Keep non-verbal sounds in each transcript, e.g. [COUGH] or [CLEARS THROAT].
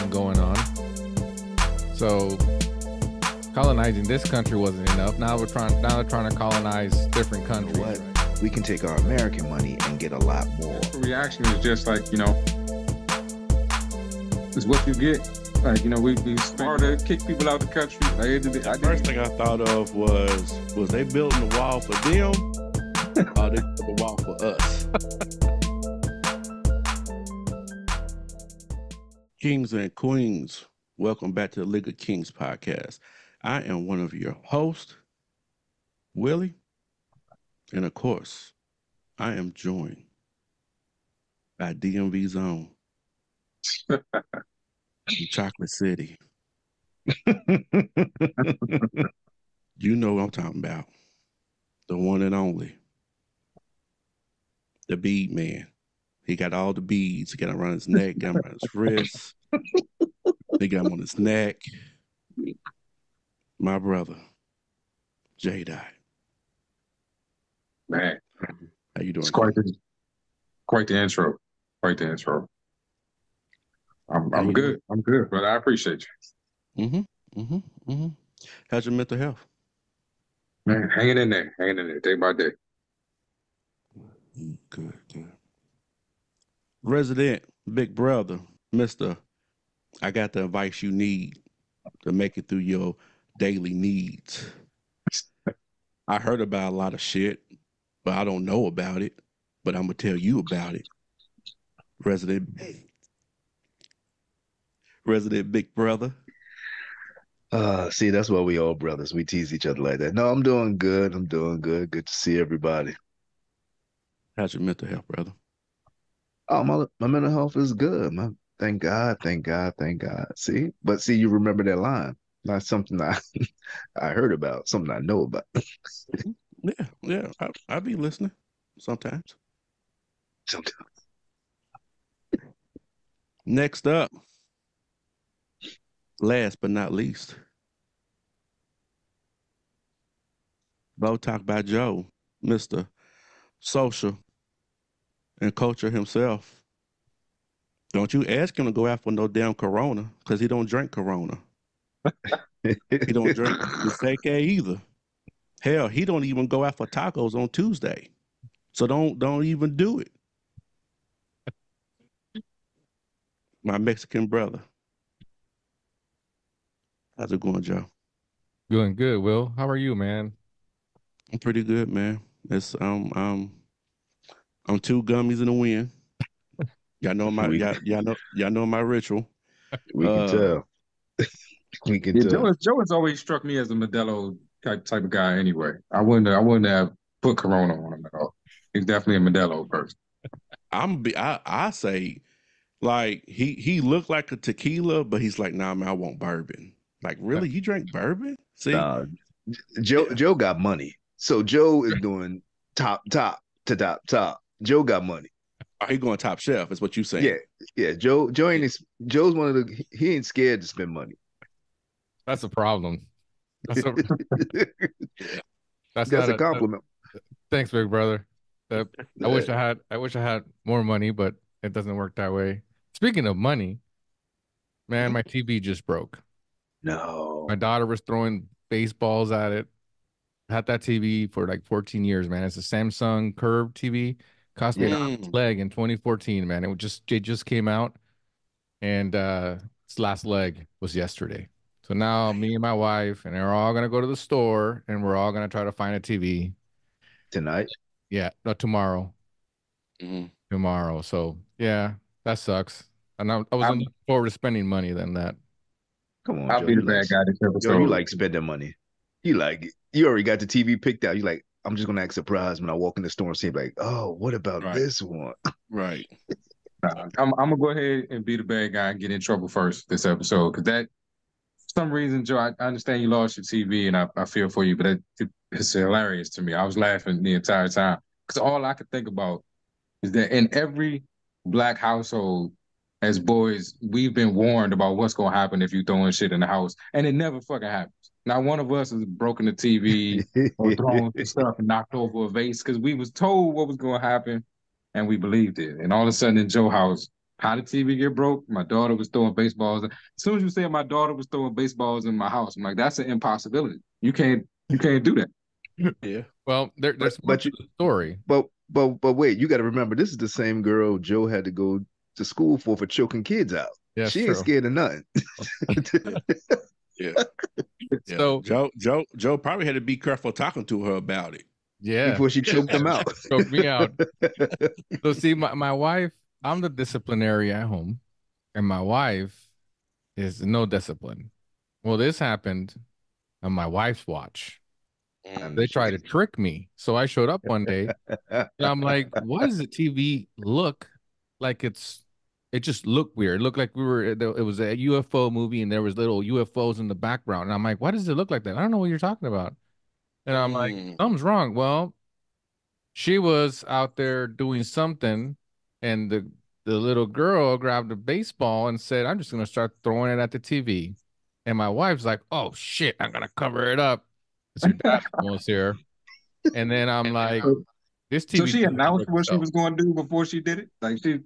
colonizing going on. So colonizing this country wasn't enough. Now we're trying now they're trying to colonize different countries. You know what? We can take our American money and get a lot more. The reaction is just like, you know, it's what you get. Like, you know, we we smart to kick people out of the country. Like, the first thing I thought of was was they building the wall for them [LAUGHS] or they built the wall for us? Kings and Queens, welcome back to the League of Kings podcast. I am one of your hosts, Willie. And of course, I am joined by DMV Zone, [LAUGHS] Chocolate City. you know what I'm talking about. The one and only. The bead man. He got all the beads. He got them around his neck, got them around his wrists. They got them on his neck. My brother, J Dot. Man. How you doing? It's quite the, quite the intro. Quite the intro. I'm, I'm good. Doing? I'm good, but I appreciate you. Mm-hmm. Mm-hmm. Mm-hmm. How's your mental health? Man, hanging in there, hanging in there, day by day. Good, good. Resident Big Brother, Mister, I got the advice you need to make it through your daily needs. I heard about a lot of shit, but I don't know about it. But I'm gonna tell you about it. Resident Resident Big Brother. Uh, see, that's why we all brothers. We tease each other like that. No, I'm doing good. I'm doing good. Good to see everybody. How's your mental health, brother? Oh, my my mental health is good. My, thank God, thank God, thank God. See, but see, you remember that line? Not something I [LAUGHS] I heard about, something I know about. [LAUGHS] yeah, yeah, I I be listening sometimes. Sometimes. Next up, last but not least, Bo talk about Joe, Mister Social and culture himself. Don't you ask him to go out for no damn Corona because he don't drink Corona. he don't drink [LAUGHS] the fake either. Hell, he don't even go out for tacos on Tuesday. So don't don't even do it. My Mexican brother. How's it going, Joe? Doing good, Will. How are you, man? I'm pretty good, man. It's um um I'm two gummies in the wind. Y'all know my y'all, y'all know y'all know my ritual. We can uh, tell. [LAUGHS] we can yeah, tell. Joe, has, Joe has always struck me as a Modelo type type of guy. Anyway, I wouldn't I wouldn't have put Corona on him at all. He's definitely a Modelo person. I'm be I I say like he he looked like a tequila, but he's like, nah man, I want bourbon. Like, really, you drink bourbon? See, uh, Joe. Joe got money, so Joe is doing top top to top top. Joe got money. Are he going top shelf? Is what you saying? Yeah, yeah. Joe, Joe ain't. Joe's one of the. He ain't scared to spend money. That's a problem. That's a. [LAUGHS] that's, that's a, a compliment. A, thanks, big brother. I wish I had. I wish I had more money, but it doesn't work that way. Speaking of money, man, mm-hmm. my TV just broke. No. My daughter was throwing baseballs at it. Had that TV for like 14 years, man. It's a Samsung Curve TV. Cost me mm. an leg in 2014, man. It just it just came out, and uh its last leg was yesterday. So now me and my wife and we're all gonna go to the store and we're all gonna try to find a TV tonight. Yeah, no, tomorrow. Mm-hmm. Tomorrow. So yeah, that sucks. And I, I was looking forward to spending money than that. Come on, I'll Joe, be the bad guy this episode. you like spending money. You like it. you already got the TV picked out. You like I'm just gonna act surprised when I walk in the store and see like, oh, what about right. this one? [LAUGHS] Right. Uh, I'm, I'm, gonna go ahead and be the bad guy and get in trouble first this episode because that, for some reason, Joe, I, I, understand you lost your TV and I, I feel for you, but it, it, it's hilarious to me. I was laughing the entire time because all I could think about is that in every black household, as boys, we've been warned about what's gonna happen if you throwing shit in the house, and it never fucking happens. Not one of us has broken the TV or [LAUGHS] thrown stuff and knocked over a vase because we was told what was going to happen and we believed it. And all of a sudden in Joe house, how the TV get broke. My daughter was throwing baseballs. As soon as you said my daughter was throwing baseballs in my house, I'm like, that's an impossibility. You can't you can't do that. Yeah. Well, there, there's But- more but to you- the story. but but but wait, you got to remember this is the same girl Joe had to go to school for for choking kids out. Yes, she true. ain't scared of nothing. [LAUGHS] [LAUGHS] Yeah. [LAUGHS] yeah. So- Joe Joe Joe probably had to be careful talking to her about it. Yeah, Before she choked them out. [LAUGHS] choked me out. [LAUGHS] So see, my, my wife, I'm the disciplinary at home, and my wife is no discipline. Well, this happened on my wife's watch. They tried to mm. trick me. So I showed up one day and I'm like, why does the TV look like it's it just looked weird. It looked like we were it was a UFO movie and there was little UFOs in the background. And I'm like, why does it look like that? I don't know what you're talking about. And I'm like, Mm. something's wrong. Well, she was out there doing something, and the the little girl grabbed a baseball and said, I'm just gonna start throwing it at the TV. And my wife's like, Oh shit, I'm gonna cover it up. It's her dad almost here. And then I'm [LAUGHS] like, this TV. So she announced what she was going to do before she did it. Like she,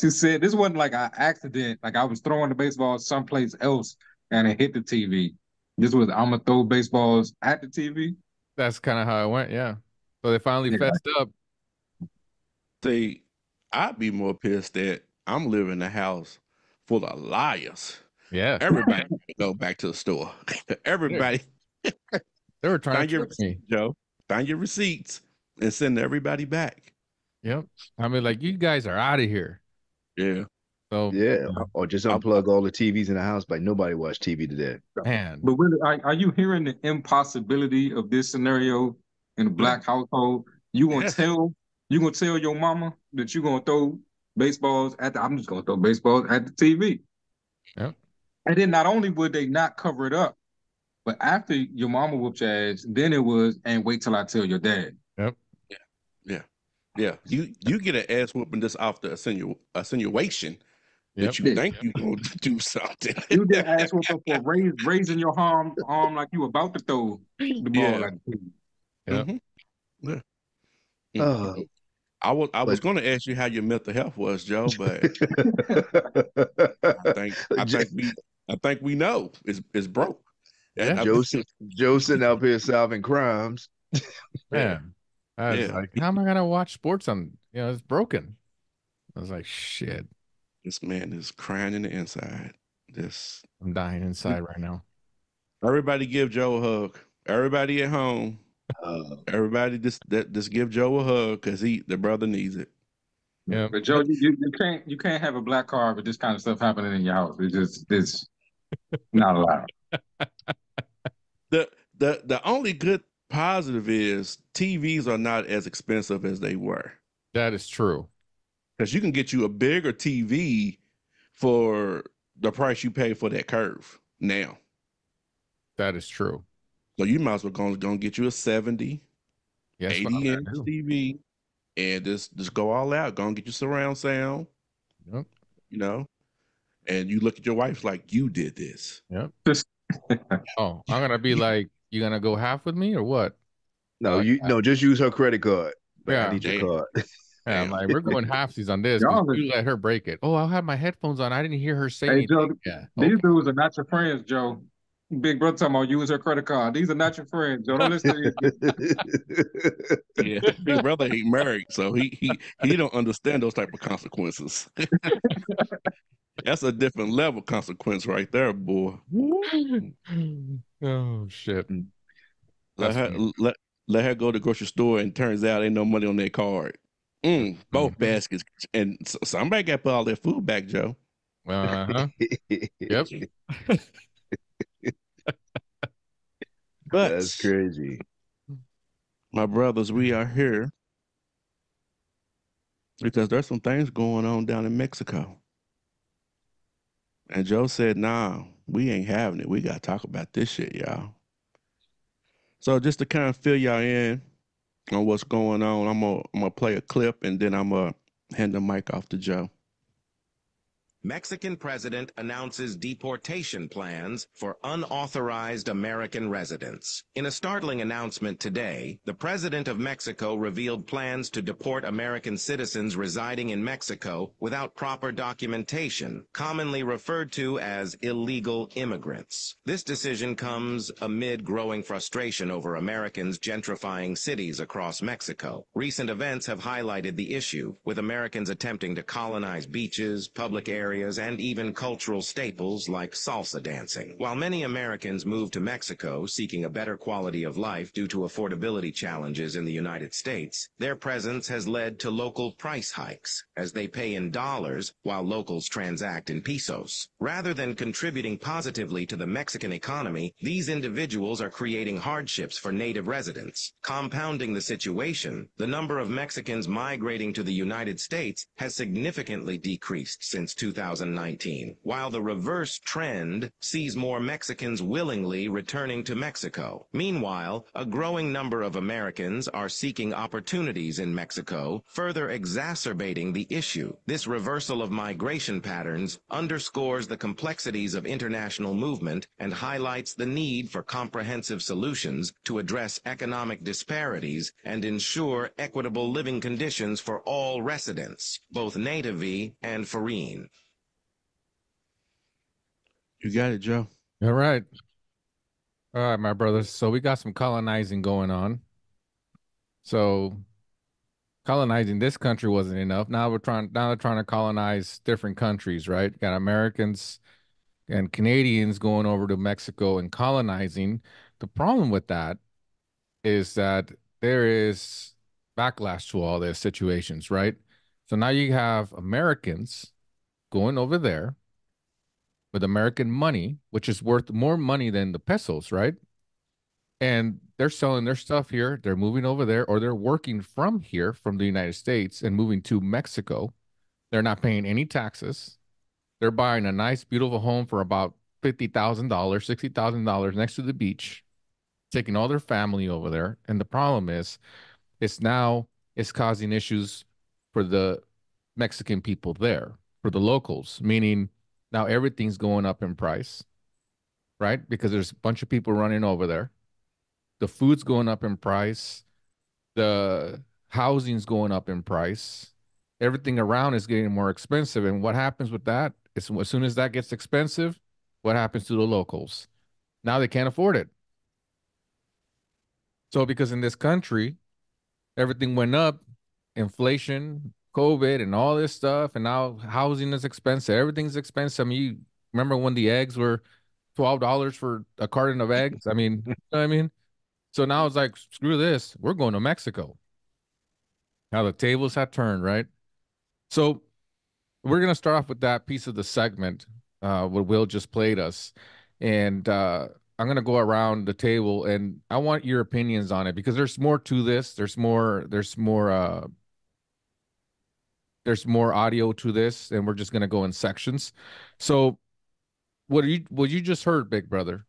she said this wasn't like an accident. Like I was throwing the baseball someplace else and it hit the TV. This was I'm gonna throw baseballs at the TV. That's kind of how it went, yeah. So they finally Yeah. fessed up. See, I'd be more pissed that I'm living in a house full of liars. Yeah. Everybody [LAUGHS] go back to the store. [LAUGHS] Everybody They were trying find to your trick me. receipts, Joe. Find your receipts and send everybody back. Yep. I mean, like, you guys are out of here. Yeah. So yeah. Um, or just unplug all the TVs in the house, but nobody watch TV today. man. But really, are, are you hearing the impossibility of this scenario in a black mm. household? You gonna Yes. tell you gonna tell your mama that you gonna throw baseballs at the I'm just gonna throw baseballs at the TV. Yep. And then not only would they not cover it up, but after your mama whooped your ass, then it was and wait till I tell your dad. Yep. Yeah. Yeah. You you get an ass whooping just off the assinu- attenuation Yep. that you think you're going [LAUGHS] to do something. You did ass whooping for raise, raising your arm arm like you about to throw the ball Yeah. at the TV. Yep. Mhm. Yeah. Oh. Mhm. I was I was going to ask you how your mental health was, Joe, but I think I [LAUGHS] think we I think we know it's it's broke. Yeah. I- Joe, sit- Joe sitting up here solving crimes. Man. I was Yeah. like, how am I gonna watch sports on you know, it's broken. I was like, shit. this man is crying in the inside. This I'm dying inside right now. everybody give Joe a hug. Everybody at home, Uh, everybody just that just give Joe a hug because he the brother needs it. Yeah. But Joe, you, you, you can't you can't have a black car with this kind of stuff happening in your house. It's just it's [LAUGHS] not allowed. The the the only good positive is TVs are not as expensive as they were. That is true. Because you can get you a bigger TV for the price you pay for that curve now. That is true. So you might as well go, go and get you a 70, Yes, 80 inch TV and just just go all out. Go and get you surround sound. Yep. You know? And you look at your wife like you did this. [LAUGHS] Oh, I'm gonna be like, you gonna go half with me or what? no, Like you that. no, just use her credit card. Yeah. I need your card. [LAUGHS] Yeah, I'm like, we're going halfsies on this. Y'all let her break it. Oh, I'll have my headphones on. I didn't hear her say Hey, anything. Joe, yeah. These okay. dudes are not your friends, Joe. Big brother talking about use her credit card. These are not your friends, Joe. Don't listen to these. [LAUGHS] Yeah. Big brother ain't married, so he he he don't understand those type of consequences. [LAUGHS] That's a different level consequence right there, boy. [LAUGHS] oh shit. Let That's her let, let her go to the grocery store and turns out ain't no money on their card. Mm, both Mhm. baskets, and s- somebody got put all their food back, Joe. Uh-huh. [LAUGHS] Yep. But That's crazy. my brothers, we are here because there's some things going on down in Mexico. And Joe said, nah, we ain't having it. We got to talk about this shit, y'all. So just to kind of fill y'all in on what's going on, I'm going to play a clip and then I'm going to hand the mic off to Joe. Mexican president announces deportation plans for unauthorized American residents. In a startling announcement today, the president of Mexico revealed plans to deport American citizens residing in Mexico without proper documentation, commonly referred to as illegal immigrants. This decision comes amid growing frustration over Americans gentrifying cities across Mexico. Recent events have highlighted the issue, with Americans attempting to colonize beaches, public areas, areas and even cultural staples like salsa dancing. While many Americans move to Mexico seeking a better quality of life due to affordability challenges in the United States, their presence has led to local price hikes as they pay in dollars while locals transact in pesos. Rather than contributing positively to the Mexican economy, these individuals are creating hardships for native residents. Compounding the situation, the number of Mexicans migrating to the United States has significantly decreased since 2000. 2019, while the reverse trend sees more Mexicans willingly returning to Mexico. Meanwhile, a growing number of Americans are seeking opportunities in Mexico, further exacerbating the issue. This reversal of migration patterns underscores the complexities of international movement and highlights the need for comprehensive solutions to address economic disparities and ensure equitable living conditions for all residents, both native and foreign. You got it, Joe. All right. All right, my brothers. So we got some colonizing going on. So colonizing this country wasn't enough. Now we're trying now they're trying to colonize different countries, right? Got Americans and Canadians going over to Mexico and colonizing. The problem with that is that there is backlash to all these situations, right? So now you have Americans going over there with American money, which is worth more money than the pesos, right? And they're selling their stuff here. They're moving over there, or they're working from here, from the United States, and moving to Mexico. They're not paying any taxes. They're buying a nice, beautiful home for about $50,000, $60,000 next to the beach, taking all their family over there. And the problem is, it's now it's causing issues for the Mexican people there, for the locals, meaning now everything's going up in price, right? Because there's a bunch of people running over there. The food's going up in price. The housing's going up in price. Everything around is getting more expensive. And what happens with that is as soon as that gets expensive, what happens to the locals? Now they can't afford it. So because in this country, everything went up, inflation, COVID and all this stuff, and now housing is expensive. Everything's expensive. I mean, you remember when the eggs were twelve dollars for a carton of eggs? I mean, [LAUGHS] you know I mean, so now it's like screw this. We're going to Mexico. Now the tables have turned, right? So we're gonna start off with that piece of the segment, uh, what Will just played us, and uh, I'm gonna go around the table, and I want your opinions on it because there's more to this. There's more. There's more. Uh, there's more audio to this, and we're just gonna go in sections. So, what are you? What you just heard, Big Brother?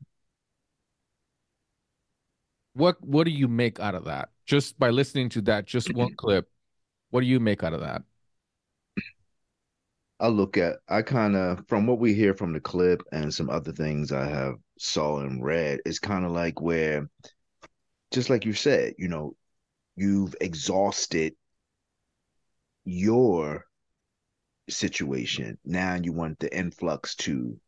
What What do you make out of that? Just by listening to that, just one [CLEARS THROAT] clip, what do you make out of that? I look at I kind of from what we hear from the clip and some other things I have saw and read, it's kind of like where just like you said, you know, you've exhausted your situation. Now you want the influx to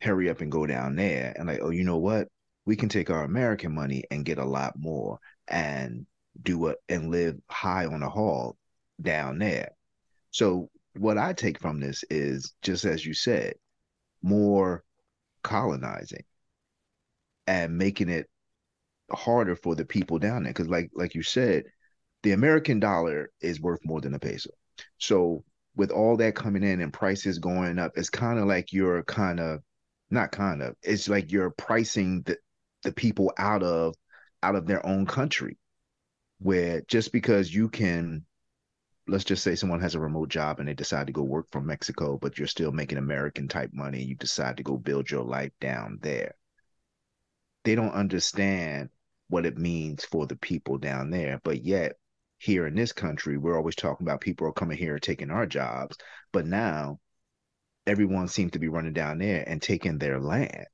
hurry up and go down there and like, oh, you know what? We can take our American money and get a lot more and do it and live high on a hog down there. So what I take from this is just as you said, more colonizing and making it harder for the people down there. Cause like like you said, the American dollar is worth more than a peso. So with all that coming in and prices going up, it's kind of like you're kind of not kind of, it's like you're pricing the the people out of out of their own country. Where just because you can let's just say someone has a remote job and they decide to go work from Mexico, but you're still making American type money, you decide to go build your life down there. They don't understand what it means for the people down there, but yet here in this country, we're always talking about people are coming here and taking our jobs. But now everyone seems to be running down there and taking their land.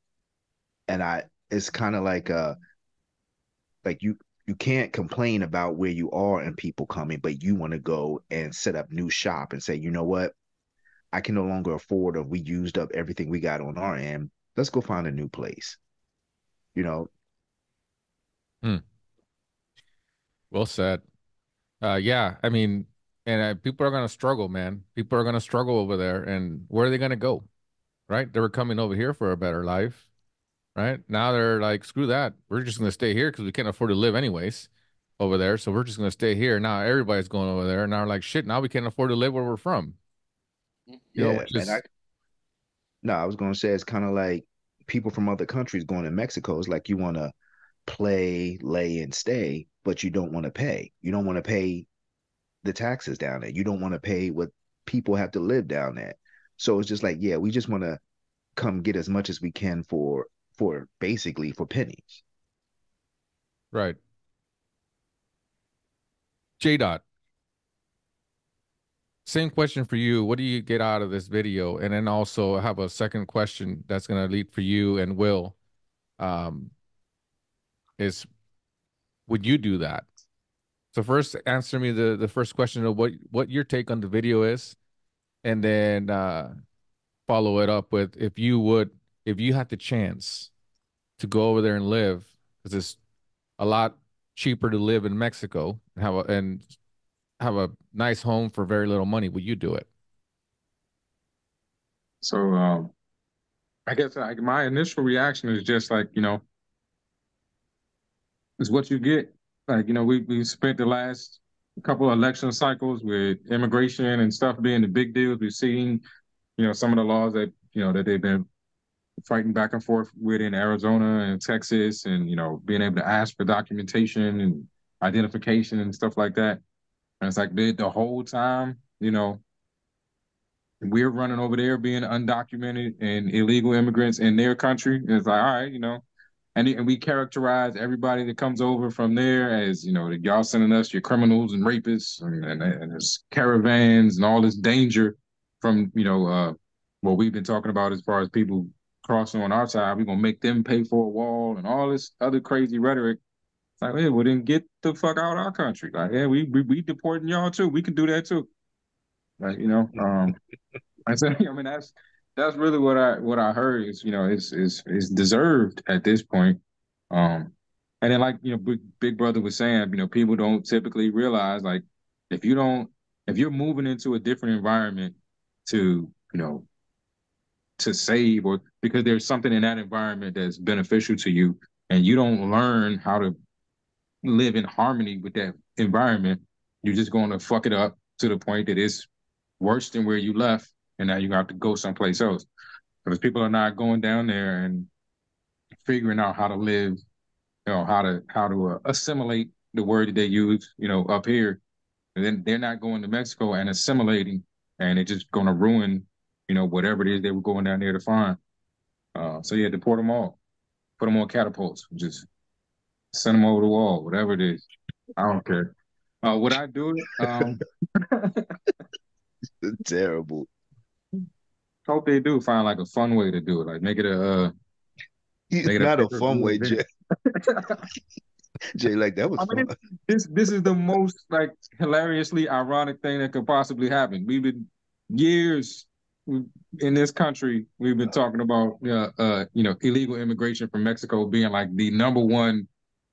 And I it's kind of like uh like you you can't complain about where you are and people coming, but you want to go and set up new shop and say, you know what? I can no longer afford or we used up everything we got on our end. Let's go find a new place. You know. Hmm. Well said. Uh, yeah, I mean, and uh, people are gonna struggle, man. People are gonna struggle over there, and where are they gonna go? Right? They were coming over here for a better life, right? Now they're like, screw that. We're just gonna stay here because we can't afford to live anyways over there. So we're just gonna stay here. Now everybody's going over there. And now we're like, shit. Now we can't afford to live where we're from. You yeah, know, is... I, no, I was gonna say it's kind of like people from other countries going to Mexico. It's like you want to play, lay, and stay, but you don't want to pay. You don't want to pay the taxes down there. You don't want to pay what people have to live down there. So it's just like, yeah, we just want to come get as much as we can for for basically for pennies. Right. J dot. Same question for you. What do you get out of this video? And then also I have a second question that's going to lead for you and Will. Um, is would you do that? So first answer me the the first question of what what your take on the video is, and then uh, follow it up with if you would if you had the chance to go over there and live because it's a lot cheaper to live in Mexico and have a, and have a nice home for very little money, would you do it? So um, I guess like my initial reaction is just like you know, is what you get like you know we we spent the last couple of election cycles with immigration and stuff being the big deals. We've seen you know some of the laws that you know that they've been fighting back and forth with in Arizona and Texas, and you know being able to ask for documentation and identification and stuff like that. And it's like the, the whole time, you know, we're running over there being undocumented and illegal immigrants in their country. It's like, all right, you know, and, and we characterize everybody that comes over from there as you know y'all sending us your criminals and rapists and, and, and caravans and all this danger from you know uh, what we've been talking about as far as people crossing on our side. We're gonna make them pay for a wall and all this other crazy rhetoric. It's like, hey, well then get the fuck out of our country. Like, yeah, we we, we deporting y'all too. We can do that too. Like, you know, um, I [LAUGHS] said, I mean that's that's really what I what I heard is you know is is is deserved at this point. Um, and then like you know Big, Big Brother was saying, you know people don't typically realize like if you don't if you're moving into a different environment to you know to save or because there's something in that environment that's beneficial to you and you don't learn how to live in harmony with that environment you're just going to fuck it up to the point that it's worse than where you left and now you have to go someplace else because people are not going down there and figuring out how to live, you know, how to how to uh, assimilate the word that they use, you know, up here, and then they're not going to Mexico and assimilating, and it's just going to ruin, you know, whatever it is they were going down there to find. Uh, so yeah, deport them all, put them on catapults, just send them over the wall, whatever it is. I don't care. Uh, would I do it? Um, [LAUGHS] terrible hope they do find like a fun way to do it, like make it a. Uh, make it not a, a fun way, Jay. [LAUGHS] Jay, like that was I mean. This this is the most like hilariously ironic thing that could possibly happen. We've been years in this country. We've been talking about uh, uh you know illegal immigration from Mexico being like the number one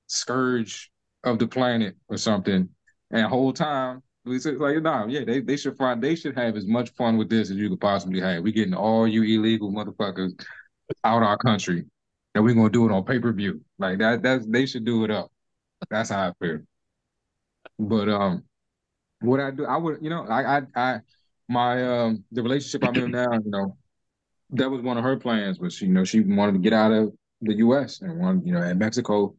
scourge of the planet or something, and whole time we said like, nah, yeah, they, they should find they should have as much fun with this as you could possibly have. We getting all you illegal motherfuckers out our country, and we're gonna do it on pay per view. Like that. That's they should do it up. That's how I feel. But um, what I do, I would, you know, I I I my um the relationship I'm in now, you know, that was one of her plans. Was you know she wanted to get out of the U.S. and one, you know, and Mexico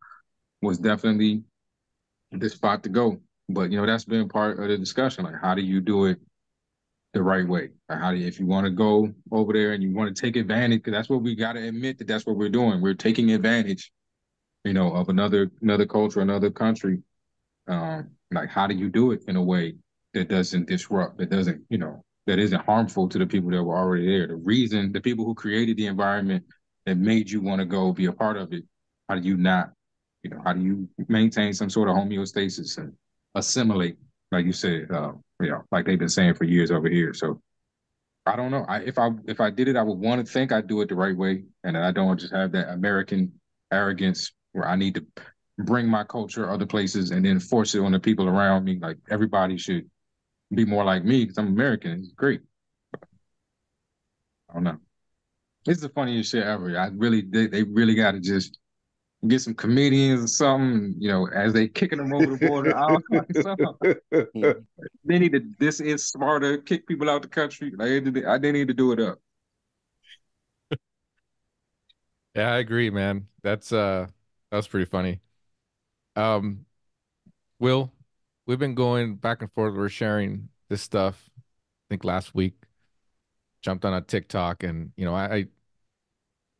was definitely the spot to go. But you know, that's been part of the discussion. Like, how do you do it the right way? Or how do you, if you want to go over there and you want to take advantage, because that's what we got to admit that that's what we're doing. We're taking advantage, you know, of another another culture, another country. Um, like, how do you do it in a way that doesn't disrupt, that doesn't, you know, that isn't harmful to the people that were already there. The reason, the people who created the environment that made you want to go be a part of it, how do you not, you know, how do you maintain some sort of homeostasis and assimilate, like you said, uh, you know, like they've been saying for years over here. So I don't know. I, if I if I did it, I would want to think I'd do it the right way, and I don't just have that American arrogance where I need to bring my culture other places and then force it on the people around me. Like everybody should be more like me because I'm American. It's great. I don't know. It's the funniest shit ever. I really, they, they really got to just get some comedians or something, you know, as they kicking them over the border. like [LAUGHS] they need to, this is smarter, kick people out the country. Like, they, they need to do it up. [LAUGHS] Yeah, I agree, man. That's uh that's pretty funny. Um Will, we've been going back and forth. We're sharing this stuff. I think last week jumped on a TikTok and you know, I I,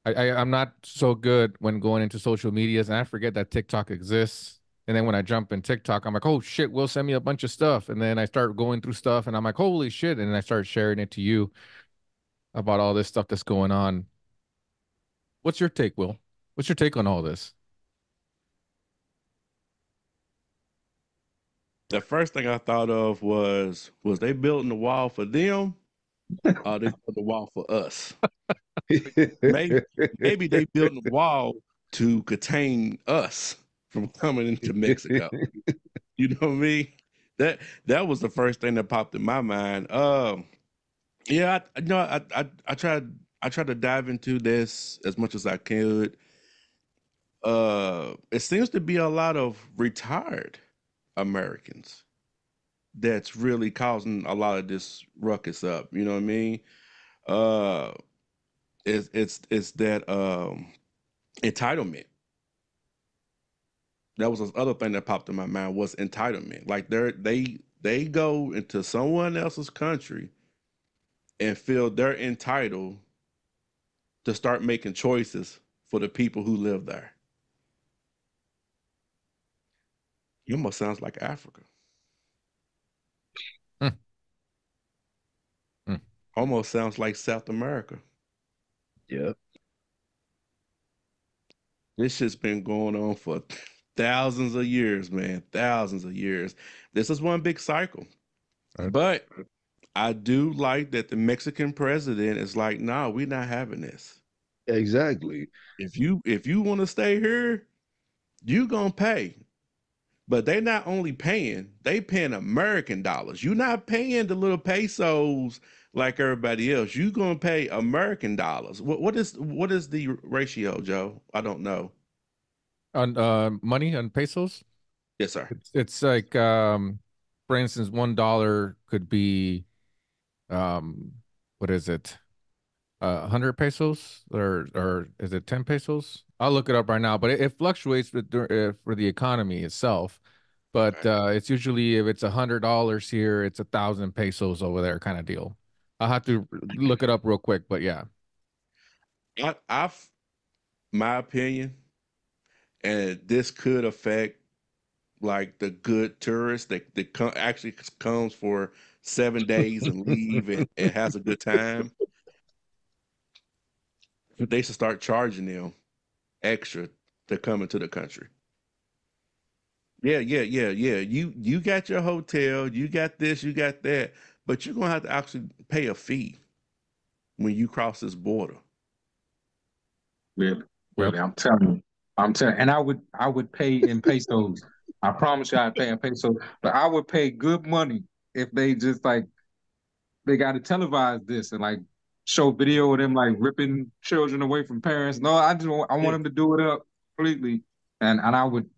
I I'm not so good when going into social medias and I forget that TikTok exists. And then when I jump in TikTok, I'm like, oh shit, Will send me a bunch of stuff. And then I start going through stuff and I'm like, holy shit. And then I start sharing it to you about all this stuff that's going on. What's your take, Will? What's your take on all this? The first thing I thought of was was they building the wall for them or they built the wall for us? [LAUGHS] maybe, maybe they built a wall to contain us from coming into Mexico. you know what I mean? That that was the first thing that popped in my mind. Um, yeah, I, you know, I, I I tried I tried to dive into this as much as I could. Uh, it seems to be a lot of retired Americans that's really causing a lot of this ruckus up. You know what I mean? Uh, it's it's it's that um entitlement. That was the other thing that popped in my mind was entitlement. Like they they they go into someone else's country and feel they're entitled to start making choices for the people who live there. You almost sounds like Africa. Hmm. Hmm. Almost sounds like South America. Yep. This shit's been going on for thousands of years, man. Thousands of years. This is one big cycle. Right. But I do like that the Mexican president is like, nah, we're not having this. Exactly. If you if you want to stay here, you gonna pay. But they're not only paying, they paying American dollars. You're not paying the little pesos like everybody else. You're gonna pay American dollars. What what is what is the ratio, Joe? I don't know. On uh money on pesos? Yes, sir. It's, it's like um for instance, one dollar could be um what is it? Uh 100 pesos or or is it 10 pesos? I'll look it up right now, but it, it fluctuates with, uh, for the economy itself. But uh, it's usually if it's a hundred dollars here, it's a thousand pesos over there, kind of deal. I'll have to look it up real quick, but yeah. I, I've my opinion, and this could affect like the good tourist that, that actually comes for seven days and leave and, and has a good time. They should start charging them extra to come into the country. Yeah, yeah, yeah, yeah. You you got your hotel, you got this, you got that, but you're gonna have to actually pay a fee when you cross this border. Really, really, I'm telling you, I'm telling, and I would I would pay in pesos. I promise you, I'd pay in pesos, but I would pay good money if they just like they got to televise this and like show video of them like ripping children away from parents. No, I just want, I want them to do it up completely, and and I would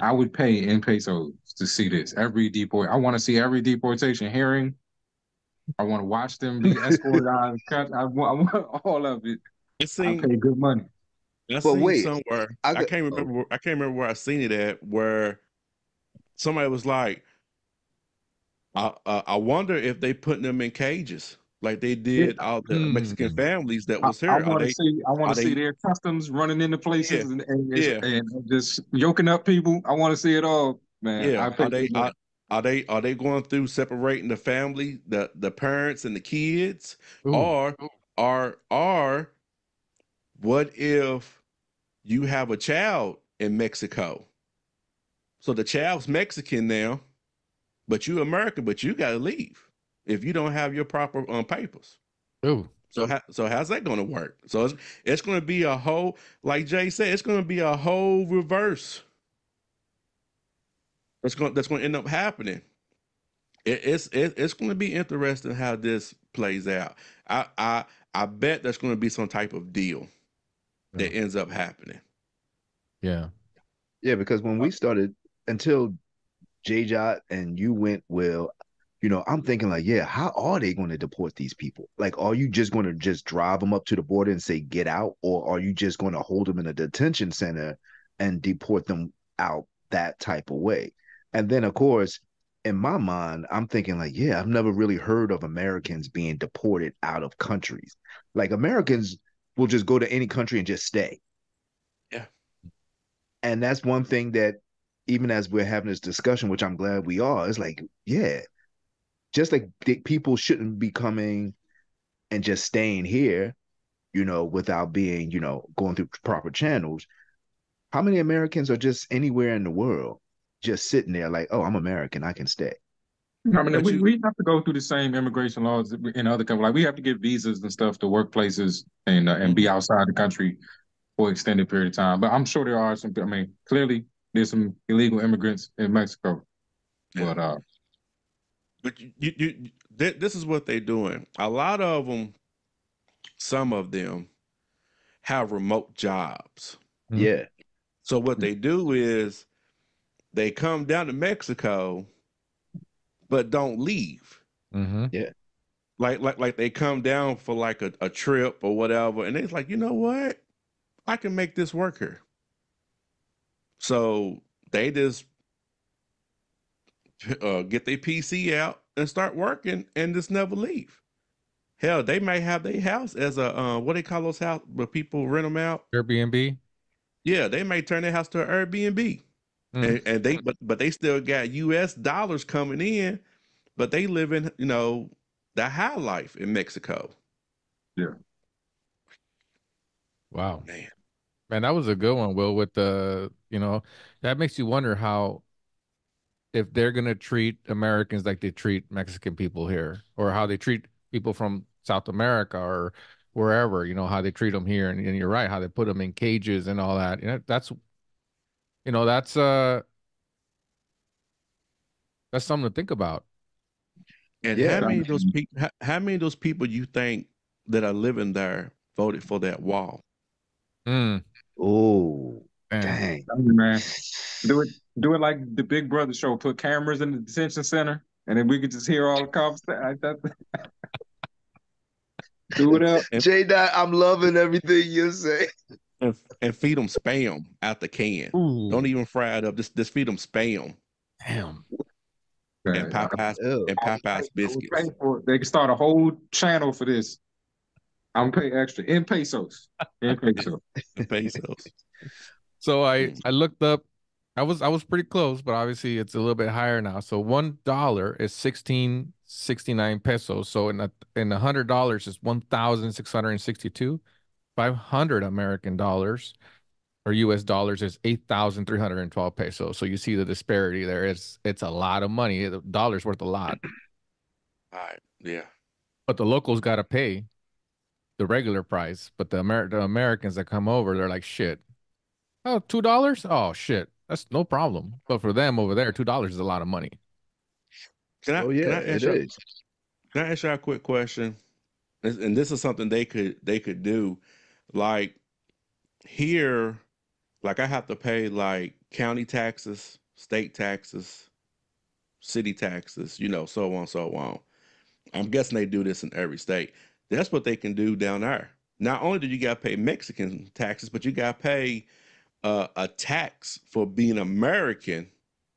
I would pay in pesos to see this every deport. I want to see every deportation hearing. I want to watch them be [LAUGHS] escorted out of the country. I want, I want all of it. It seemed, I pay good money. I but wait, somewhere I, I can't remember. I can't remember where I seen it at. Where somebody was like, "I uh, I wonder if they putting them in cages." like they did all the mm. Mexican families that was here. I, I want to see. I want to see they, their customs running into places yeah, and, and, yeah. and just yoking up people. I want to see it all, man. Yeah, are they are, Are they are they going through separating the family, the the parents and the kids, Ooh. or are or what if you have a child in Mexico? So the child's Mexican now, but you American, but you got to leave if you don't have your proper um, papers. Ooh. So how, so how's that going to work? So it's it's going to be a whole like Jay said, it's going to be a whole reverse. That's going that's going to end up happening. It, it's it, it's going to be interesting how this plays out. I I I bet there's going to be some type of deal that Yeah. ends up happening. Yeah. Yeah, because when we started, until J Jot and you went, well, you know, I'm thinking like, yeah, how are they going to deport these people? Like, are you just going to just drive them up to the border and say get out, or are you just going to hold them in a detention center and deport them out that type of way? And then, of course, in my mind, I'm thinking like, yeah, I've never really heard of Americans being deported out of countries. Like Americans will just go to any country and just stay. Yeah. And that's one thing that even as we're having this discussion, which I'm glad we are, it's like, yeah, just like people shouldn't be coming and just staying here, you know, without being, you know, going through proper channels. How many Americans are just anywhere in the world just sitting there like, oh, I'm American, I can stay? I mean, we, you- we have to go through the same immigration laws in other countries. Like we have to get visas and stuff to workplaces and uh, and be outside the country for extended period of time. But I'm sure there are some. I mean, clearly there's some illegal immigrants in Mexico. Yeah. But uh, But you, you, you th- this is what they're doing. A lot of them, some of them, have remote jobs. Yeah. So what they do is they come down to Mexico, but don't leave. Mm-hmm. Like like like they come down for like a, a trip or whatever, and it's like, you know what? I can make this work here. So they just uh, get their PC out and start working and just never leave. Hell, they may have their house as a uh, what they call those house where people rent them out. Airbnb. Yeah, they may turn their house to an Airbnb, Mm. and, and they but but they still got U.S. dollars coming in, but they live in you know the high life in Mexico. Yeah. Wow. Man, Man, that was a good one, Will, with the, you know, that makes you wonder how if they're gonna treat Americans like they treat Mexican people here, or how they treat people from South America or wherever, you know, how they treat them here. And, and you're right, how they put them in cages and all that. You know, that's you know, that's uh that's something to think about. and Yeah. how many of those people? How, how many of those people you think that are living there voted for that wall? Mm, Oh, dang. Man, do it do it like the Big Brother show. Put cameras in the detention center, and then we could just hear all the conversation. [LAUGHS] do it up. J Dot, I'm loving everything you say. And, and feed them spam out the can. Ooh, Don't even fry it up. Just just feed them spam damn. and Popeyes Ew. and Popeyes I biscuits. pay for it. They can start a whole channel for this. I'm pay extra in pesos. In [LAUGHS] pesos. in pesos. So I mm. I looked up. I was I was pretty close, but obviously it's a little bit higher now. So one dollar is sixteen sixty nine pesos. So in a in a hundred dollars is one thousand six hundred and sixty two. Five hundred American dollars or U.S. dollars is eight thousand three hundred and twelve pesos. So you see the disparity there. It's it's a lot of money. The dollar's worth a lot, [CLEARS THROAT] All right. Yeah. but the locals got to pay the regular price. But the Amer the Americans that come over, they're like shit. Oh, two dollars? Oh shit, that's no problem. But for them over there, two dollars is a lot of money. Can I, Oh can yeah, I it ask you. Can I ask you a quick question? And this is something they could they could do. Like here, like I have to pay like county taxes, state taxes, city taxes, you know, so on, so on. I'm guessing they do this in every state. That's what they can do down there. Not only do you got to pay Mexican taxes, but you got to pay uh, a tax for being American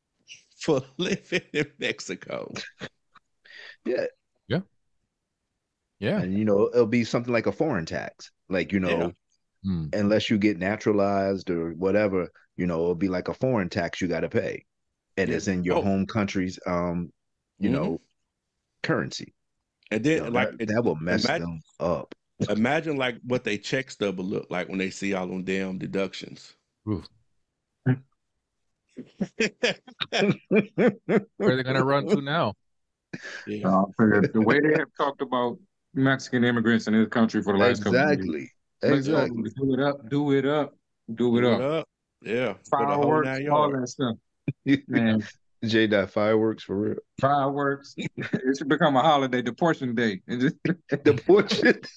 [LAUGHS] for living in Mexico. Yeah. Yeah. And you know, it'll be something like a foreign tax. Like, you know, Yeah. Hmm. unless you get naturalized or whatever, you know, it'll be like a foreign tax you gotta pay. and Yeah. it's in your Oh. home country's um, you Mhm. know, currency. And You then know, like that, it- that will mess imagine- them up. imagine like what they check stub will look like when they see all them damn deductions. Oof. [LAUGHS] Where are they gonna run to now? yeah. Uh, the the way they have talked about Mexican immigrants in this country for the last couple of years. exactly. Exactly. Do it up. Do it up. Do it Do up. Yeah. For the whole Fireworks, all that stuff. Man, [LAUGHS] J dot fireworks for real. fireworks. it should become a holiday, the portion day. And just The portrait.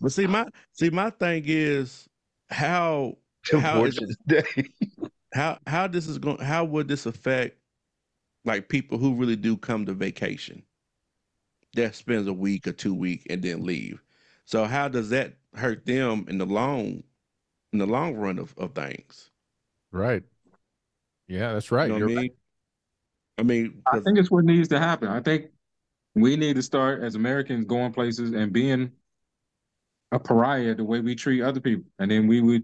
But see my see my thing is how How is portrait day. how how this is going how would this affect like people who really do come to vacation that spends a week or two week and then leave so how does that hurt them in the long in the long run of, of things Right. Yeah, that's right. you know You're what i right. mean i mean I 'cause- think it's what needs to happen. I think we need to start as Americans going places and being a pariah the way we treat other people, and then we would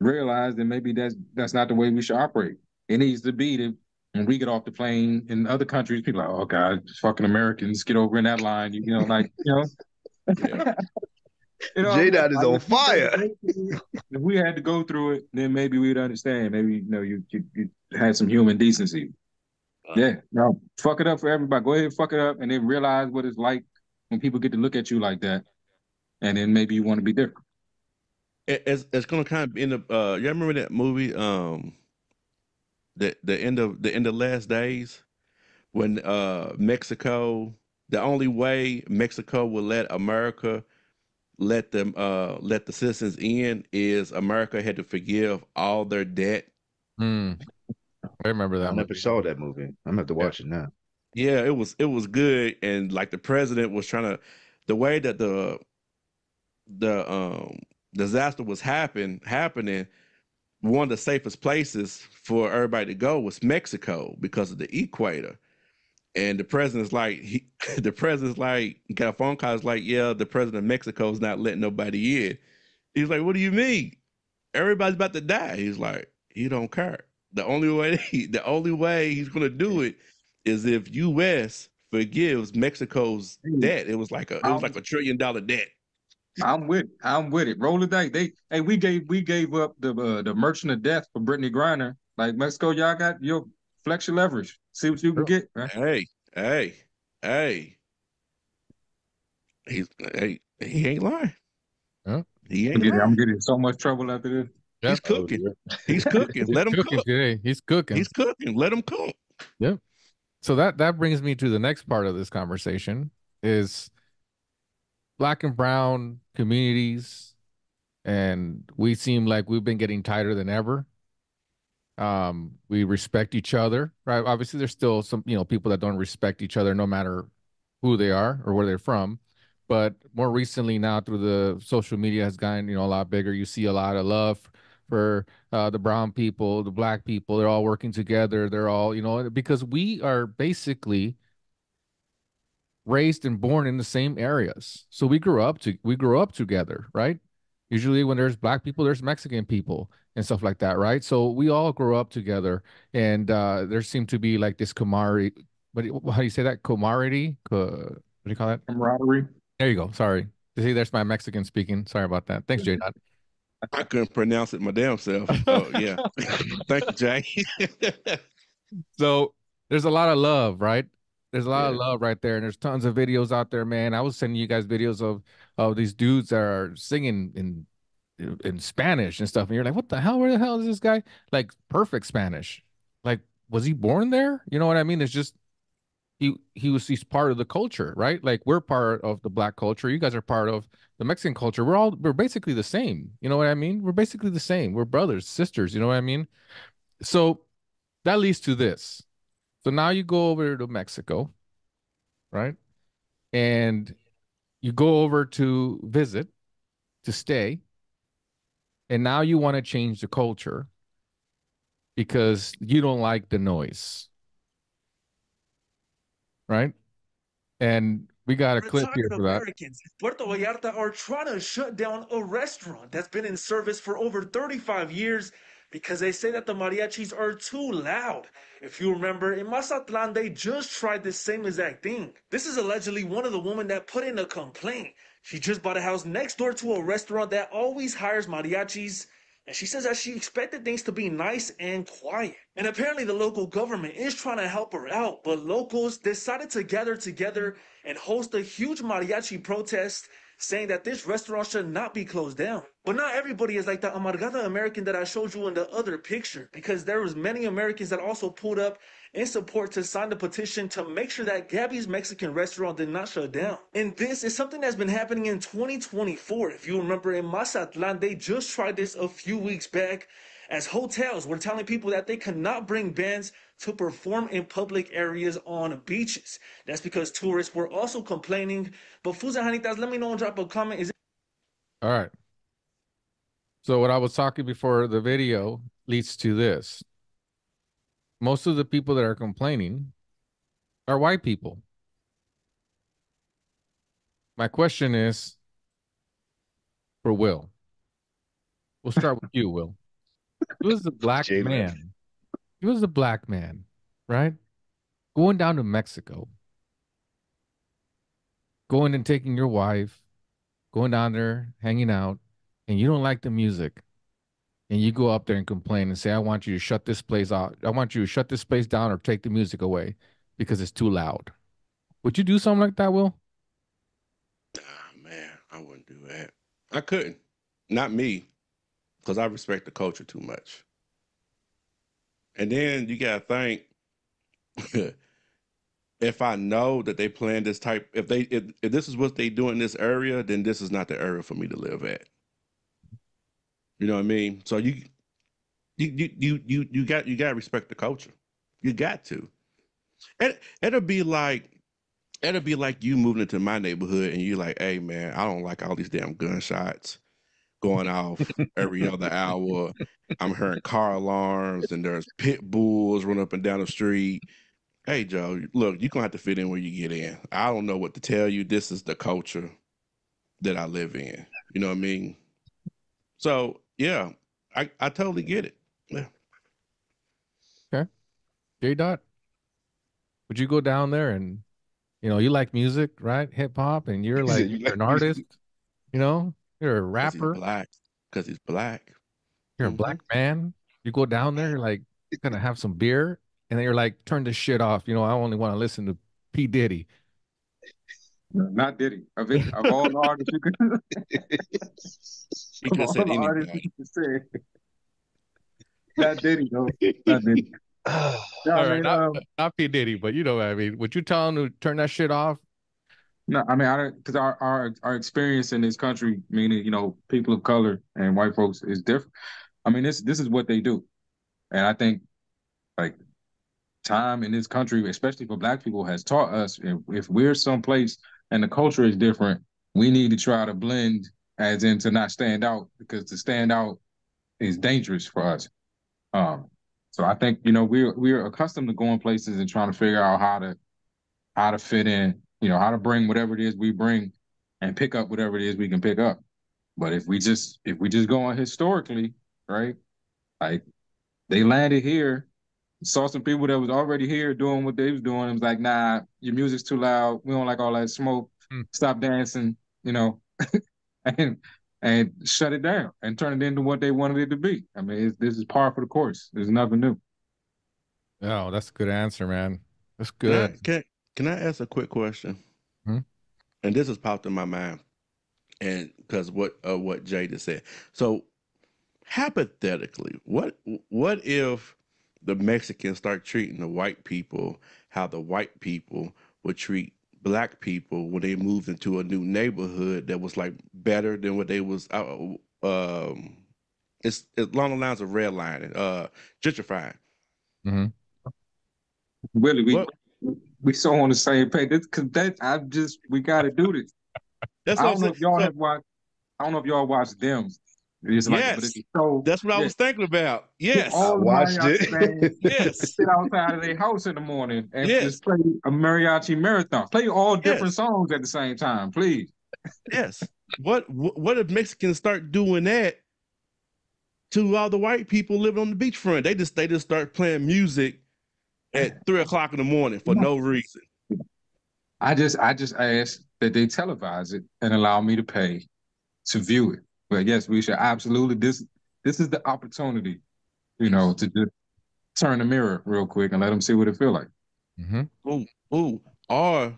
realize that maybe that's that's not the way we should operate. It needs to be that when we get off the plane in other countries, people are like, oh God, fucking Americans, get over in that line. You, know, like you know. Yeah. [LAUGHS] You know, J-Dot is like, on if we had to fire. If we had to go through it, then maybe we'd understand. Maybe you know you you, you had some human decency. Yeah, no, fuck it up for everybody. Go ahead, and fuck it up, and then realize what it's like when people get to look at you like that, and then maybe you want to be different. it- it's, it's gonna kind of end up uh you remember that movie um the the end of the end of last days when uh mexico the only way mexico will let america let them uh let the citizens in is america had to forgive all their debt Hmm. I remember that. I never movie. saw that movie. I'm gonna have to Yeah. watch it now. yeah it was it was good and like the president was trying to the way that the the um disaster was happen happening one of the safest places for everybody to go was mexico because of the equator. And the president's like he [LAUGHS] the president's like got a phone call it's like yeah the president of mexico is not letting nobody in. He's like what do you mean? Everybody's about to die. He's like he don't care. The only way [LAUGHS] the only way he's going to do it is if us forgives mexico's debt. It was like a it was like a trillion dollar debt I'm with, it. I'm with it. Roll the dice. They, hey, we gave, we gave up the uh, the merchant of death for Brittney Griner. Like Mexico, y'all got your flex your leverage. See what you can get. Right? Hey, hey, hey. He's hey, he ain't lying. Huh? He I'm ain't getting, I'm getting in so much trouble after this. Yep. He's cooking. He's [LAUGHS] cooking. Let him cooking cook. today. He's cooking. He's cooking. Let him cook. so that that brings me to the next part of this conversation is black and brown communities and we seem like we've been getting tighter than ever. Um we respect each other right? Obviously there's still some you know people that don't respect each other no matter who they are or where they're from. But more recently now through the social media has gotten you know a lot bigger. You see a lot of love for uh, the brown people the black people. They're all working together. They're all you know because we are basically raised and born in the same areas. So we grew up to we grew up together right? Usually when there's black people there's mexican people and stuff like that right? So we all grew up together and uh there seemed to be like this camaraderie but how do you say that? Camaraderie Co- what do you call that? Camaraderie. there you go. Sorry. See there's my mexican speaking. Sorry about that. Thanks j Dot. I couldn't pronounce it my damn self. [LAUGHS] Oh yeah. [LAUGHS] Thank you, Jay. [LAUGHS] so there's a lot of love right there's a lot of love right there and there's tons of videos out there man. I was sending you guys videos of of these dudes that are singing in in spanish and stuff and you're like what the hell? Where the hell is this guy? Like perfect spanish. Like was he born there? You know what i mean? It's just he he was he's part of the culture right? Like we're part of the black culture. You guys are part of the mexican culture. We're all we're basically the same. You know what i mean? We're basically the same. We're brothers sisters you know what i mean? So that leads to this so now you go over to Mexico, right? And you go over to visit, to stay. And now you want to change the culture because you don't like the noise. Right? And we got a clip here for that. Americans Puerto Vallarta are trying to shut down a restaurant that's been in service for over 35 years because they say that the mariachis are too loud. If you remember, in Mazatlan, they just tried the same exact thing. This is allegedly one of the women that put in a complaint. She just bought a house next door to a restaurant that always hires mariachis and she says that she expected things to be nice and quiet. And apparently, the local government is trying to help her out, but locals decided to gather together and host a huge mariachi protest saying that this restaurant should not be closed down. But not everybody is like the Amargada American that I showed you in the other picture, because there was many Americans that also pulled up in support to sign the petition to make sure that Gabby's Mexican restaurant did not shut down. And this is something that's been happening in 2024. If you remember in Mazatlan, they just tried this a few weeks back as hotels were telling people that they cannot bring bands to perform in public areas on beaches. That's because tourists were also complaining. But Fusa Hanitas, let me know and drop a comment. Is it- All right. So what I was talking before the video leads to this. Most of the people that are complaining are white people. My question is for Will. We'll start with you, Will. He was a [LAUGHS] black Jalen. man. He was a black man, right? Going down to Mexico, going and taking your wife, going down there, hanging out, and you don't like the music, and you go up there and complain and say, I want you to shut this place out. I want you to shut this place down or take the music away because it's too loud. Would you do something like that, Will? Ah, man, I wouldn't do that. I couldn't. Not me, because I respect the culture too much. And then you gotta think [LAUGHS] if I know that they plan this type, if they if, if this is what they do in this area, then this is not the area for me to live at. You know what I mean? So you you you you you, you got you got to respect the culture. You got to. It it'll be like it'll be like you moving into my neighborhood and you're like, hey man, I don't like all these damn gunshots going off every other hour. I'm hearing car alarms and there's pit bulls running up and down the street. Hey Joe, look, you're gonna have to fit in where you get in. I don't know what to tell you. This is the culture that I live in. You know what I mean? So yeah, I, I totally get it. Yeah. Okay. J Dot? Would you go down there and you know, you like music, right? Hip hop, and you're [LAUGHS] like you you're like an artist, you know, you're a he's rapper, black. Because he's black. you're a Mhm. black man. You go down there, you're like gonna have some beer, and then you're like, turn this shit off. You know, I only want to listen to P. Diddy. Not Diddy. Of, it, of all the artists you could, [LAUGHS] He could have said of all artists you could say. Not Diddy, though. Not Diddy. [SIGHS] All I right, mean, not, um, not P. Diddy, but you know what I mean. Would you tell him to turn that shit off? No, I mean, I because our, our our experience in this country, meaning you know, people of color and white folks, is different. I mean, this this is what they do, and I think like time in this country, especially for Black people, has taught us if, if we're someplace and the culture is different, we need to try to blend, as in to not stand out, because to stand out is dangerous for us. Um, so I think you know we're we're accustomed to going places and trying to figure out how to how to fit in, you know, how to bring whatever it is we bring and pick up whatever it is we can pick up. But if we just if we just go on historically, right? Like they landed here, saw some people that was already here doing what they was doing. It was like, nah, your music's too loud. We don't like all that smoke. Hmm. Stop dancing, you know, [LAUGHS] and and shut it down and turn it into what they wanted it to be. I mean, it's, this is par for the course. There's nothing new. Oh, that's a good answer, man. That's Can I, good. can, can I ask a quick question? Hmm? And this has popped in my mind, and because what uh, what Jay just said. So hypothetically, what what if the Mexicans start treating the white people how the white people would treat black people when they moved into a new neighborhood that was like better than what they was uh, um it's, it's along the lines of redlining, uh gentrifying. Really, we What- we so on the same page. That's because that I just we got to do this. [LAUGHS] That's I don't know if y'all So- have watched. I don't know if y'all watched them. It's like, but Yes. it's so That's what I yeah. was thinking about. Yes. all the watched it. bands Yes. sit outside of their house in the morning and Yes. just play a mariachi marathon. Play all different Yes. songs at the same time, please. Yes. What what what if Mexicans start doing that to all the white people living on the beachfront. They just they just start playing music at three o'clock in the morning for no reason. I just I just ask that they televise it and allow me to pay to view it. But yes, we should absolutely this this is the opportunity, you know, to just turn the mirror real quick and let them see what it feel like. Mm-hmm. Ooh, ooh. Or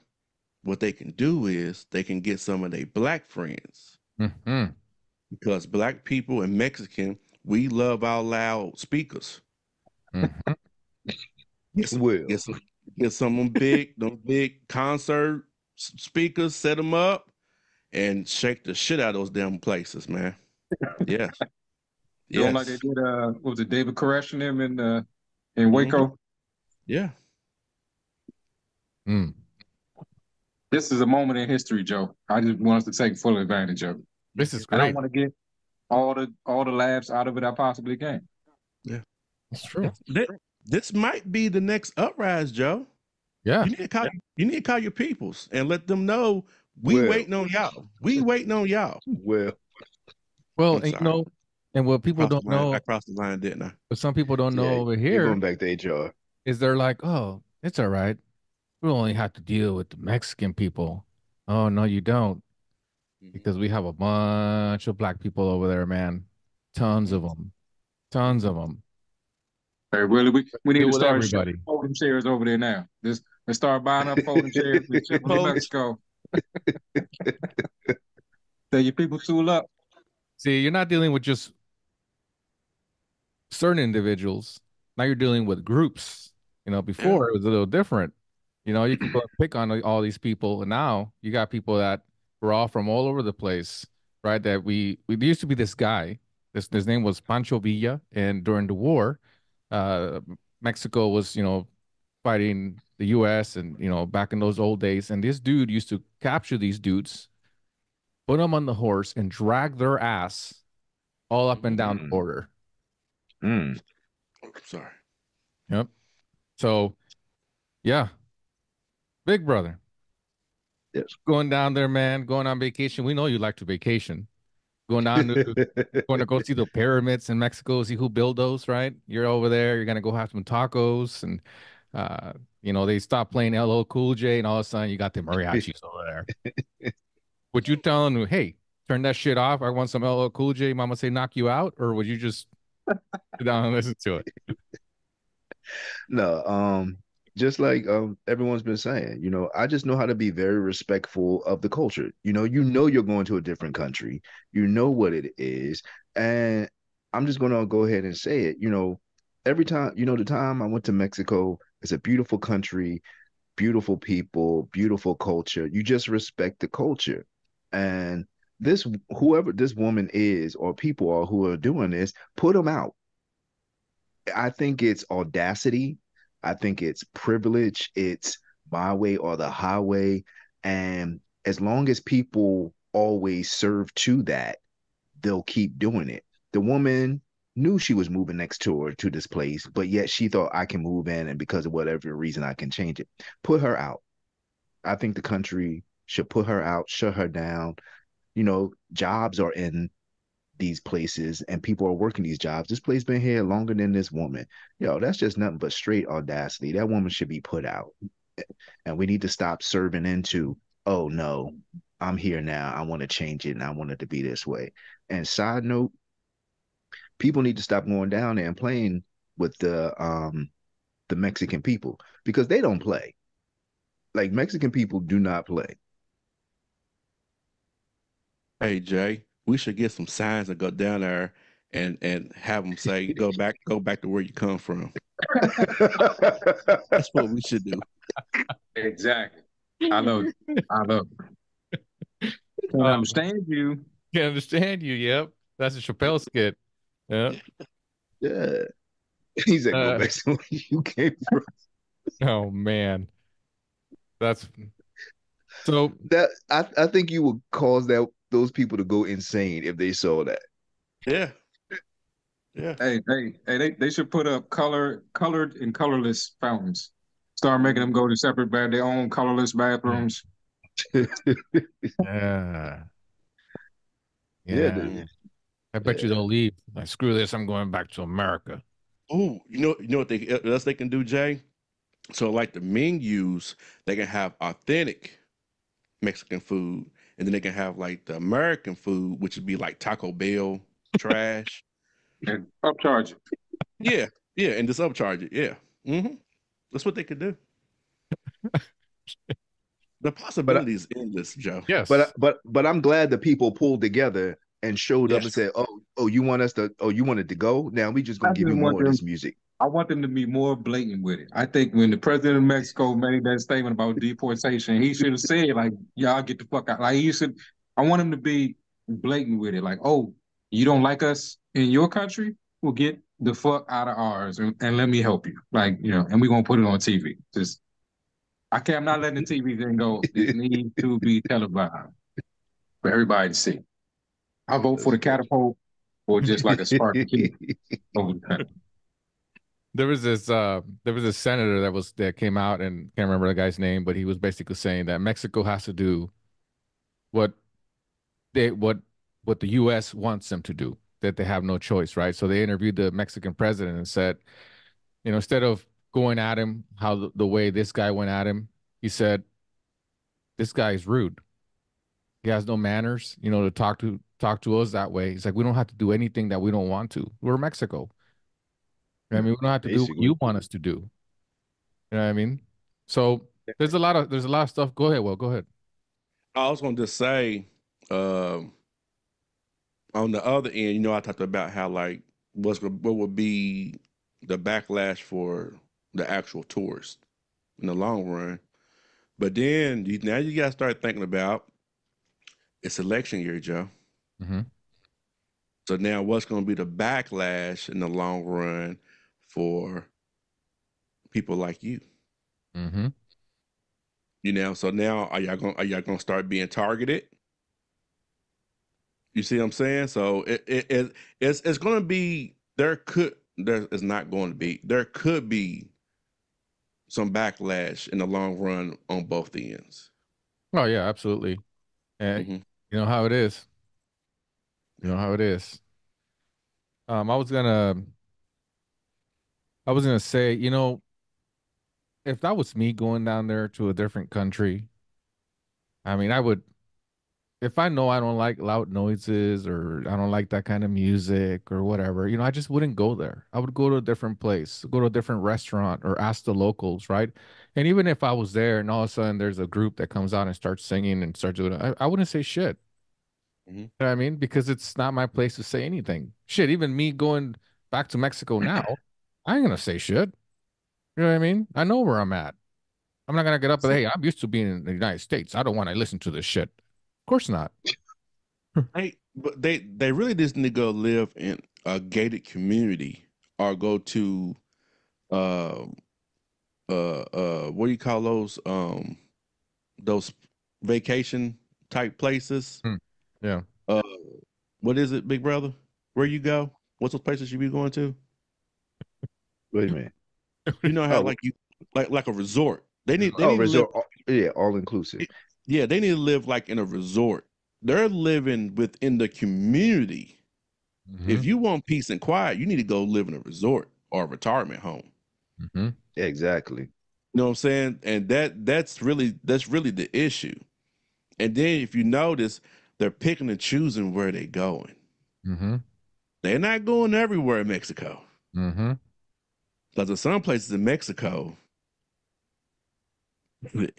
what they can do is they can get some of their black friends Mm-hmm. because black people and Mexican we love our loud speakers. Mm-hmm. [LAUGHS] Get some, Will. get some, get some of them big, them big concert speakers, set them up, and shake the shit out of those damn places, man. Yes. [LAUGHS] You know, like they did uh what was it David Koresh and him in uh in Waco? Yeah. Mm. This is a moment in history, Joe. I just want us to take full advantage of it. This is great. I don't want to get all the all the laughs out of it I possibly can. Yeah, That's true. This, this might be the next uprise, Joe. Yeah. You need to call you need to call your peoples and let them know we Well. waiting on y'all. We waiting on y'all. Well, Well, and you sorry. know, and what people don't line- know, I crossed the line, didn't I? But some people don't know yeah, over here going back to HR. is they're like, oh, it's all right. We only have to deal with the Mexican people. Oh no, you don't, Mm-hmm. because we have a bunch of black people over there, man. Tons of them, tons of them. Hey, really, we, we need to start everybody. folding chairs over there now. Just let's start buying up folding chairs. We ship them to Mexico. Tell your people tool up. See, you're not dealing with just certain individuals. Now you're dealing with groups. You know, before it was a little different. You know, you can pick on all these people, and now you got people that were all from all over the place, right? That we we there used to be this guy. This his name was Pancho Villa, and during the war, uh, Mexico was you know fighting the U.S. and you know back in those old days, and this dude used to capture these dudes, put them on the horse, and drag their ass all up and down the Mm. border. Mm. Sorry. Yep. So, yeah, Big Brother. Yes. Going down there, man. Going on vacation. We know you like to vacation. Going down to [LAUGHS] going to go see the pyramids in Mexico, see who built those, right? You're over there, you're gonna go have some tacos and uh, you know, they stop playing LL Cool J and all of a sudden you got the mariachis over there. [LAUGHS] Would you tell them, hey, turn that shit off? I want some LL Cool J, mama say knock you out, or would you just [LAUGHS] sit down and listen to it? No, um, just like um everyone's been saying, you know, I just know how to be very respectful of the culture. You know, you know you're going to a different country, you know what it is, and I'm just gonna go ahead and say it. You know, every time, you know, the time I went to Mexico, it's a beautiful country, beautiful people, beautiful culture. You just respect the culture. And this whoever this woman is or people are who are doing this, put them out. I think it's audacity. I think it's privilege. It's my way or the highway. And as long as people always serve to that, they'll keep doing it. The woman knew she was moving next to her to this place, but yet she thought I can move in and because of whatever reason I can change it. Put her out. I think the country should put her out, shut her down. You know, jobs are in these places and people are working these jobs. This place been here longer than this woman. Yo, that's just nothing but straight audacity. That woman should be put out. And we need to stop serving into, oh no, I'm here now. I want to change it and I want it to be this way. And side note, people need to stop going down there and playing with the um the Mexican people because they don't play. Like Mexican people do not play. Hey Jay, we should get some signs and go down there and and have them say, [LAUGHS] "Go back, go back to where you come from." [LAUGHS] That's what we should do. Exactly. I know. I know. [LAUGHS] Can I understand you. Can understand you. Yep. That's a Chappelle skit. Yep. yeah. [LAUGHS] He said, Uh, back to where you came from. [LAUGHS] Oh man. That's so That I, I think you would cause that those people to go insane if they saw that. Yeah, yeah. Hey, hey, hey, they, they should put up color colored and colorless fountains. Start making them go to separate bed, their own colorless bathrooms. [LAUGHS] yeah. Yeah, Yeah. Dude. I bet you they'll leave. Like, screw this, I'm going back to America. Oh, you know, you know what they what else they can do, Jay? So like the menus, they can have authentic Mexican food, and then they can have like the American food, which would be like Taco Bell trash. [LAUGHS] And upcharge it. Yeah, yeah, and just upcharge it. Yeah, hmm that's what they could do. [LAUGHS] the possibilities endless, Joe. Yes. But but but I'm glad the people pulled together and showed up and said, "Oh, oh, you want us to? Oh, you wanted to go? Now we just gonna I give you more want of this music." I want them to be more blatant with it. I think when the president of Mexico made that statement about [LAUGHS] deportation, he should have said like, "Y'all get the fuck out." Like he should. I want him to be blatant with it. Like, "Oh, you don't like us in your country? Well, get the fuck out of ours and, and let me help you." Like, you know, and we're gonna put it on TV. Just, I can't. I'm not letting the TV thing go. It [LAUGHS] needs to be televised for everybody to see. I vote for the catapult or just like a spark key [LAUGHS] over the country. There was this uh there was this senator that was that came out and can't remember the guy's name, but he was basically saying that Mexico has to do what they what what the US wants them to do, that they have no choice, right? So they interviewed the Mexican president and said, you know, instead of going at him how the, the way this guy went at him, he said, This guy is rude. He has no manners, you know, to talk to talk to us that way. It's like, we don't have to do anything that we don't want to. We're Mexico. I mean, we don't have to do what you want us to do. You know what I mean? So there's a lot of there's a lot of stuff. Go ahead. Well, go ahead. I was going to just say, um, on the other end, you know, I talked about how like what's what would be the backlash for the actual tourist in the long run. But then you, now you got to start thinking about it's election year, Joe. Hmm So now what's going to be the backlash in the long run for people like you? hmm You know, so now are y'all going are y'all going to start being targeted? You see what I'm saying? So it, it, it it's it's going to be there could there is not going to be there could be some backlash in the long run on both ends. Oh yeah, absolutely. And Mhm. you know how it is. You know how it is. Um, I was gonna, I was gonna say, you know, if that was me going down there to a different country, I mean, I would, if I know I don't like loud noises or I don't like that kind of music or whatever, you know, I just wouldn't go there. I would go to a different place, go to a different restaurant or ask the locals, right? And even if I was there and all of a sudden there's a group that comes out and starts singing and starts doing I, I wouldn't say shit. Mhm. You know what I mean? Because it's not my place to say anything. Shit, even me going back to Mexico [LAUGHS] now, I ain't gonna say shit. You know what I mean? I know where I'm at. I'm not gonna get up and hey, I'm used to being in the United States. I don't want to listen to this shit. Of course not. [LAUGHS] Hey, but they they really just need to go live in a gated community or go to uh uh uh what do you call those um those vacation type places? Hmm. Yeah. Uh what is it, big brother? Where you go? What's those places you be going to? Wait a minute. You know how Oh. like you like like a resort. They need they Oh, need to live resort. Yeah, all inclusive. Yeah, they need to live like in a resort. They're living within the community. Mhm, If you want peace and quiet, you need to go live in a resort or a retirement home. mhm. Exactly. You know what I'm saying? And that that's really that's really the issue. And then if you notice, they're picking and choosing where they're going. Mm-hmm. They're not going everywhere in Mexico. Mm-hmm. Because in some places in Mexico,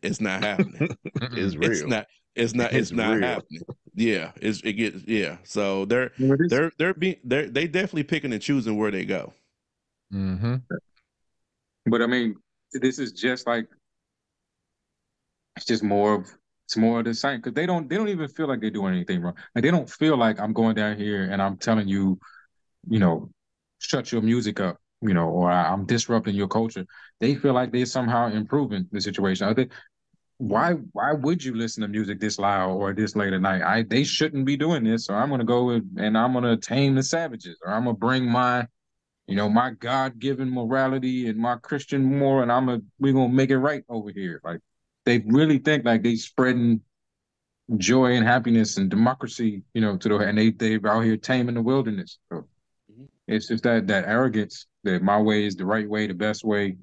it's not happening. [LAUGHS] It's real. It's not. It's not. It's, It's not real. happening. Yeah. It's it gets. Yeah. So they're You know, this- they're they're being they're they definitely picking and choosing where they go. Mm-hmm. But I mean, this is just like it's just more of it's more of the same because they don't they don't even feel like they're doing anything wrong. Like they don't feel like I'm going down here and I'm telling you, you know, shut your music up, you know, or I'm disrupting your culture. They feel like they're somehow improving the situation. I think why why would you listen to music this loud or this late at night? I they shouldn't be doing this. So I'm gonna go and I'm gonna tame the savages, or I'm gonna bring my you know, my God given morality and my Christian moral, and I'm a we're gonna make it right over here. Like they really think like they spreading joy and happiness and democracy, you know, to the and they they're out here taming the wilderness. So mm-hmm. it's just that that arrogance that my way is the right way, the best way,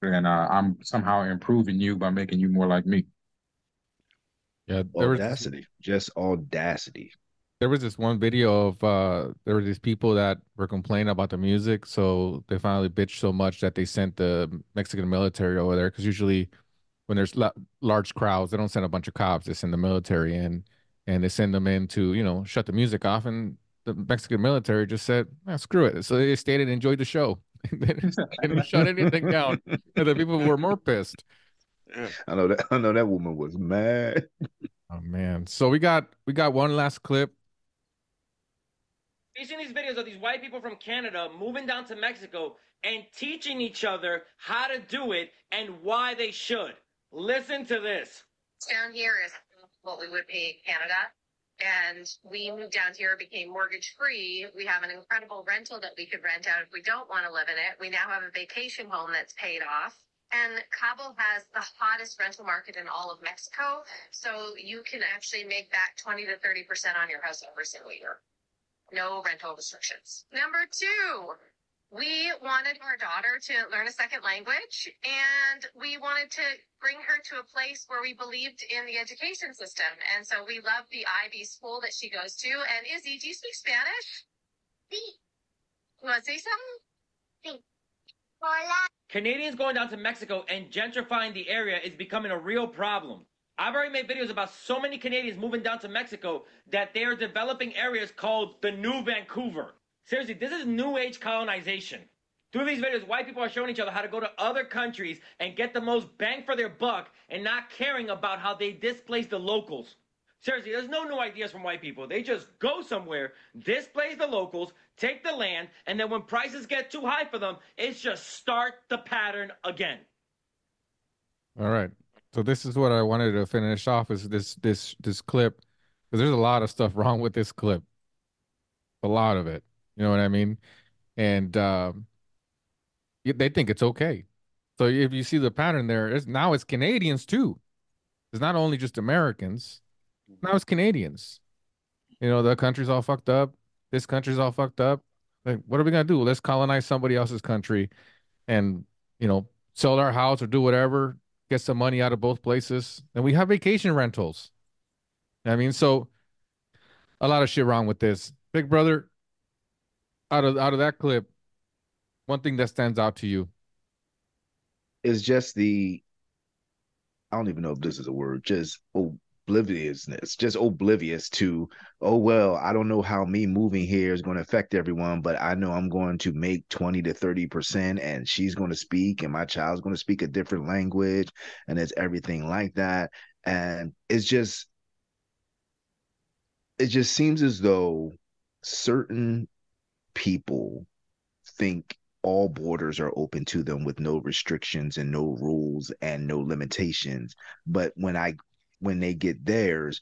and uh, I'm somehow improving you by making you more like me. Yeah, there audacity, was, just audacity. There was this one video of uh there were these people that were complaining about the music, so they finally bitched so much that they sent the Mexican military over there because usually when there's la- large crowds, they don't send a bunch of cops; they send the military in, and they send them in to you know shut the music off. And the Mexican military just said, ah, "Screw it." So they stayed and enjoyed the show. [LAUGHS] they didn't shut anything down, and the people were more pissed. I know that. I know that woman was mad. Oh man! So we got we got one last clip. You seen these videos of these white people from Canada moving down to Mexico and teaching each other how to do it and why they should. Listen to this. Down here is what we would pay Canada. And we moved down here, became mortgage free. We have an incredible rental that we could rent out if we don't want to live in it. We now have a vacation home that's paid off. And Cabo has the hottest rental market in all of Mexico. So you can actually make back 20 to 30% on your house every single year. No rental restrictions. Number two, we wanted our daughter to learn a second language and we wanted to bring her to a place where we believed in the education system. And so we love the IB school that she goes to. And Izzy, do you speak Spanish? Sí. You want to say something? Sí. Hola. Canadians going down to Mexico and gentrifying the area is becoming a real problem. I've already made videos about so many Canadians moving down to Mexico that they are developing areas called the New Vancouver. Seriously, this is new age colonization. Through these videos, white people are showing each other how to go to other countries and get the most bang for their buck and not caring about how they displace the locals. Seriously, there's no new ideas from white people. They just go somewhere, displace the locals, take the land, and then when prices get too high for them, it's just start the pattern again. All right. So this is what I wanted to finish off is this this this clip because there's a lot of stuff wrong with this clip. A lot of it. You know what I mean? And um, they think it's okay. So if you see the pattern there, it's, now it's Canadians too. It's not only just Americans. Now it's Canadians. You know, the country's all fucked up. This country's all fucked up. Like, what are we gonna do? Let's colonize somebody else's country, and you know, sell our house or do whatever, get some money out of both places. And we have vacation rentals. I mean, so a lot of shit wrong with this. Big brother, out of out of that clip, one thing that stands out to you is just the I don't even know if this is a word, just obliviousness, just oblivious to, oh well, I don't know how me moving here is going to affect everyone, but I know I'm going to make 20 to 30 percent and she's going to speak and my child's going to speak a different language and it's everything like that. And it's just it just seems as though certain people think all borders are open to them with no restrictions and no rules and no limitations. But when i when they get theirs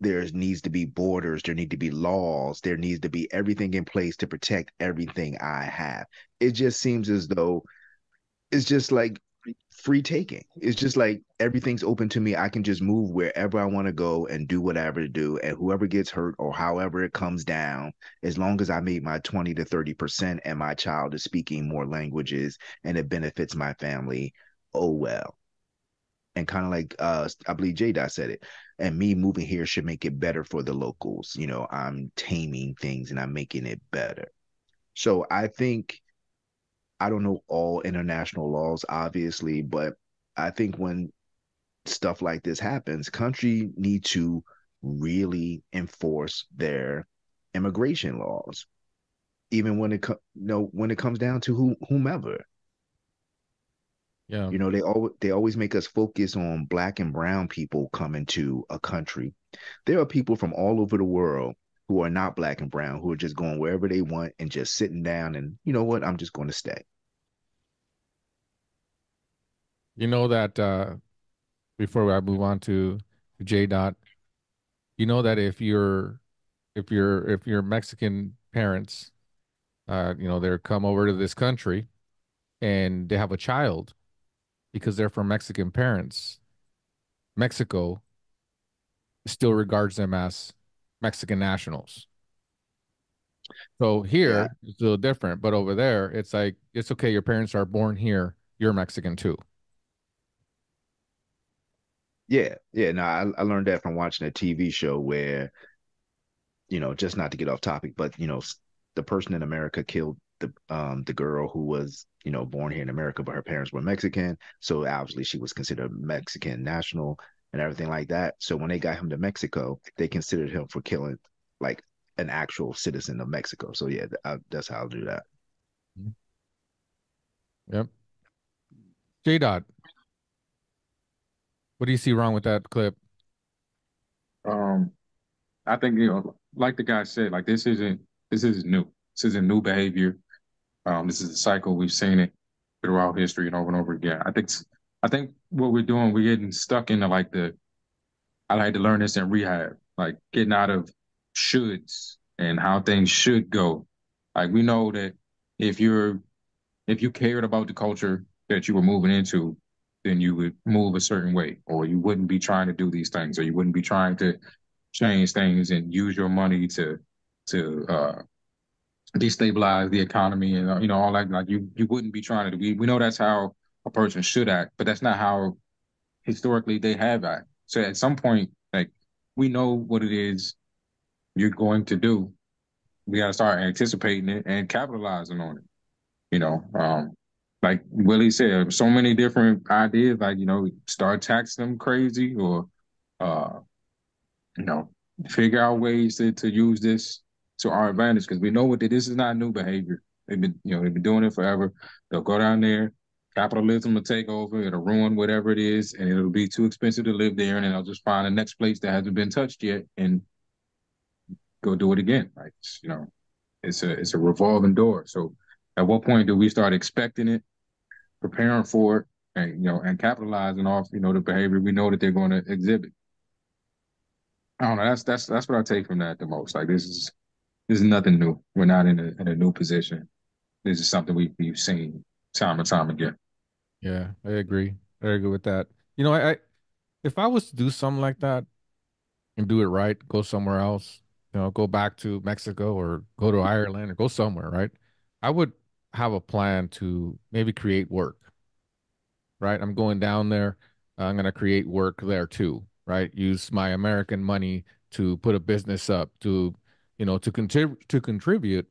there needs to be borders there need to be laws there needs to be everything in place to protect everything i have. It just seems as though it's just like free taking. It's just like everything's open to me. I can just move wherever I want to go and do whatever to do. And whoever gets hurt or however it comes down, as long as I meet my 20 to 30% and my child is speaking more languages and it benefits my family, oh well. And kind of like uh I believe J Dot said it. And me moving here should make it better for the locals. You know, I'm taming things and I'm making it better. So I think I don't know all international laws, obviously, but I think when stuff like this happens, country need to really enforce their immigration laws, even when it co- you know when it comes down to who, whomever. Yeah, you know they always they always make us focus on black and brown people coming to a country. There are people from all over the world who are not black and brown who are just going wherever they want and just sitting down and you know what i'm just going to stay. You know that uh before i move on to j dot you know that if you're if you're if you're mexican parents uh you know they're come over to this country and they have a child because they're from mexican parents mexico still regards them as Mexican nationals. So here yeah. it's a little different, but over there it's like it's okay. Your parents are born here. You're Mexican too. Yeah, yeah. No, I, I learned that from watching a TV show where, you know, just not to get off topic, but you know, the person in America killed the um the girl who was you know born here in America, but her parents were Mexican, so obviously she was considered Mexican national and everything like that. So when they got him to Mexico, they considered him for killing like an actual citizen of Mexico. So yeah, I, that's how I'll do that. Yep. J Dot, what do you see wrong with that clip? Um, I think you know, like the guy said, like this isn't this isn't new. This isn't new behavior. Um, this is a cycle we've seen it throughout history and over and over again. I think I think what we're doing, we're getting stuck into like the I like to learn this in rehab, like getting out of shoulds and how things should go. Like we know that if you're if you cared about the culture that you were moving into, then you would move a certain way, or you wouldn't be trying to do these things, or you wouldn't be trying to change things and use your money to to uh, destabilize the economy and you know all that. Like you you wouldn't be trying to. We we know that's how a person should act, but that's not how historically they have act. So at some point, like we know what it is you're going to do. We got to start anticipating it and capitalizing on it. You know, um, like Willie said, so many different ideas. Like you know, start taxing them crazy, or uh, you know, figure out ways to to use this to our advantage because we know what this is not new behavior. They've been, you know, they've been doing it forever. They'll go down there, capitalism will take over, it'll ruin whatever it is, and it'll be too expensive to live there, and then they'll just find the next place that hasn't been touched yet and go do it again. Like you know, it's a it's a revolving door. So at what point do we start expecting it, preparing for it, and you know, and capitalizing off you know the behavior we know that they're going to exhibit? I don't know. That's that's that's what I take from that the most. Like this is this is nothing new. We're not in a in a new position. This is something we we've seen time and time again. Yeah, I agree. I agree with that. You know, I, I if I was to do something like that and do it right, go somewhere else, you know, go back to Mexico or go to Ireland or go somewhere, right? I would have a plan to maybe create work. Right? I'm going down there. I'm going to create work there too, right? Use my American money to put a business up, to you know, to contribute to contribute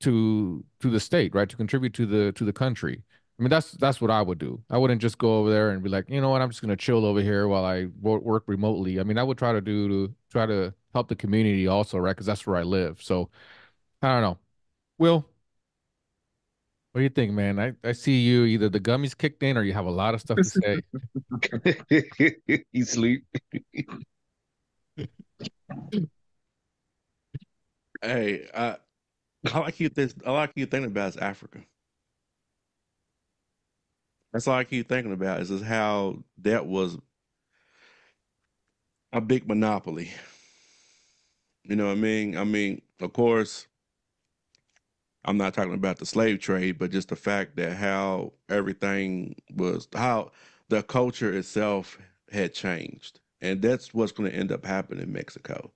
to to the state, right? To contribute to the to the country. I mean, that's that's what I would do. I wouldn't just go over there and be like, you know what, I'm just gonna chill over here while I work remotely. I mean, I would try to do to try to help the community also, right? Because that's where I live. So I don't know. Will, what do you think, man? I, I see you either the gummies kicked in or you have a lot of stuff to say. [LAUGHS] you sleep. [LAUGHS] Hey, I, I like you. This I like you thinking about is Africa. That's all I keep thinking about is, is how that was a big monopoly. You know what I mean? I mean, of course, I'm not talking about the slave trade, but just the fact that how everything was, how the culture itself had changed. And that's what's going to end up happening in Mexico.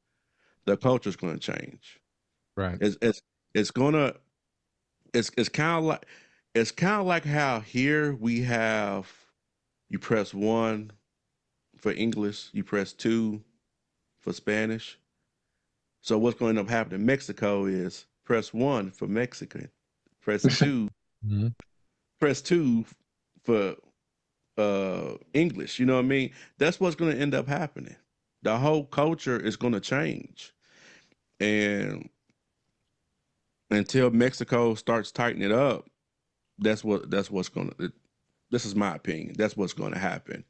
The culture is going to change. Right. It's it's it's gonna it's it's kind of like it's kind of like how here we have you press one for English, you press two for Spanish. So what's going to end up happening in Mexico is press one for Mexican, press [LAUGHS] 2 mm-hmm. press two for uh English. You know what I mean? That's what's going to end up happening. The whole culture is going to change, and until Mexico starts tightening it up, that's what that's what's going to. This is my opinion. That's what's going to happen.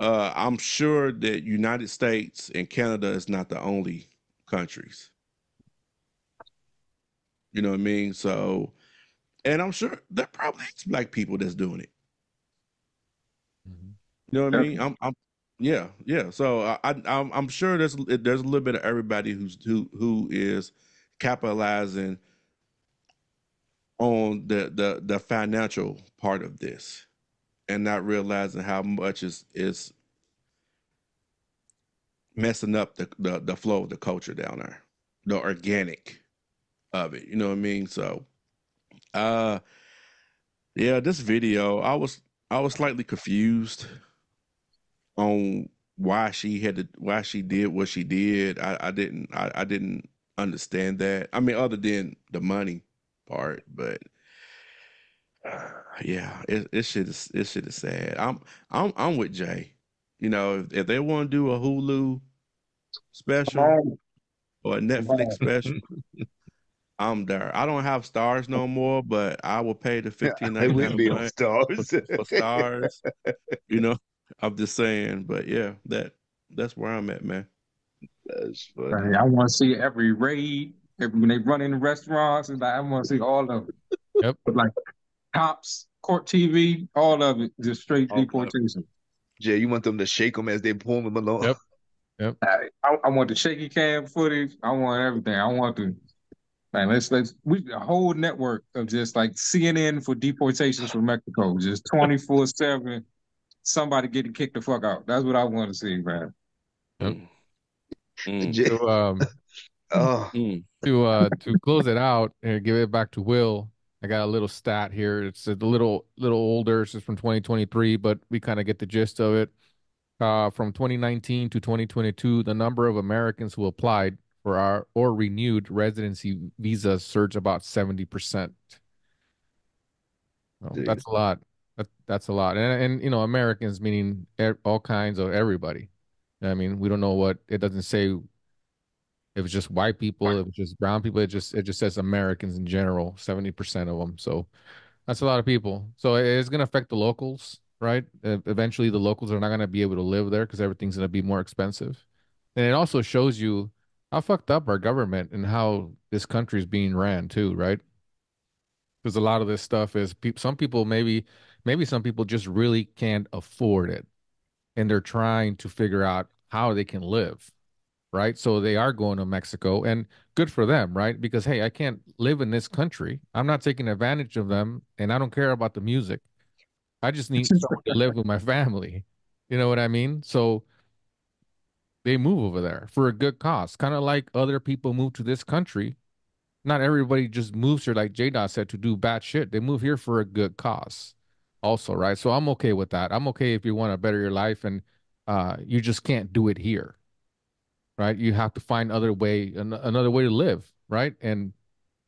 Uh, I'm sure that United States and Canada is not the only countries. You know what I mean? So, and I'm sure there probably is black people that's doing it. Mm-hmm. You know what I mean? I'm, I'm, yeah, yeah. So I, I, I'm, I'm sure there's there's a little bit of everybody who's who who is capitalizing on the the the financial part of this and not realizing how much is is messing up the, the the flow of the culture down there, the organic of it. You know what I mean? So, uh, yeah, this video, I was I was slightly confused on why she had to why she did what she did. I, I didn't I, I didn't understand that. I mean, other than the money part, but uh, yeah, it it shit is it shit is sad. I'm I'm I'm with Jay. You know, if, if they want to do a Hulu special or a Netflix special, [LAUGHS] I'm there. I don't have Starz no more, but I will pay the [LAUGHS] fifteen. I wouldn't be on Starz for, for stars. you know, I'm just saying. But yeah, that that's where I'm at, man. That's funny. I want to see every raid every, when they run in the restaurants, and like, I want to see all of it. Yep. like cops, court TV, all of it, just straight all deportation. Jay, you want them to shake them as they pull them along? Yep. Yep. I, I, I want the shaky cam footage. I want everything. I want the Man, let's let's we a whole network of just like CNN for deportations from Mexico, just twenty four seven. Somebody getting kicked the fuck out. That's what I want to see, man. Yep. Mm. So, um, [LAUGHS] oh. To uh to close it out and give it back to Will. I got a little stat here. It's a little little older. It's from 2023, but we kind of get the gist of it. Uh, from 2019 to 2022, the number of Americans who applied for our or renewed residency visas surged about 70%. that's a lot. That, that's a lot. And, and, you know, Americans meaning all kinds of everybody. I mean, we don't know what it doesn't say if was just white people, It was just brown people, it just it just says Americans in general, 70% of them. So that's a lot of people. So it's going to affect the locals, right? Eventually the locals are not going to be able to live there because everything's going to be more expensive. And it also shows you how fucked up our government and how this country is being ran too, right? Because a lot of this stuff is pe- some people maybe maybe some people just really can't afford it, and they're trying to figure out how they can live, right? So they are going to Mexico, and good for them, right? Because hey, I can't live in this country. I'm not taking advantage of them, and I don't care about the music. I just need to live with my family. You know what I mean? So they move over there for a good cause. Kind of like other people move to this country. Not everybody just moves here, like J Dot said, to do bad shit. They move here for a good cause, also, right? So I'm okay with that. I'm okay if you want to better your life and uh, you just can't do it here, right? You have to find other way, an- another way to live, right? And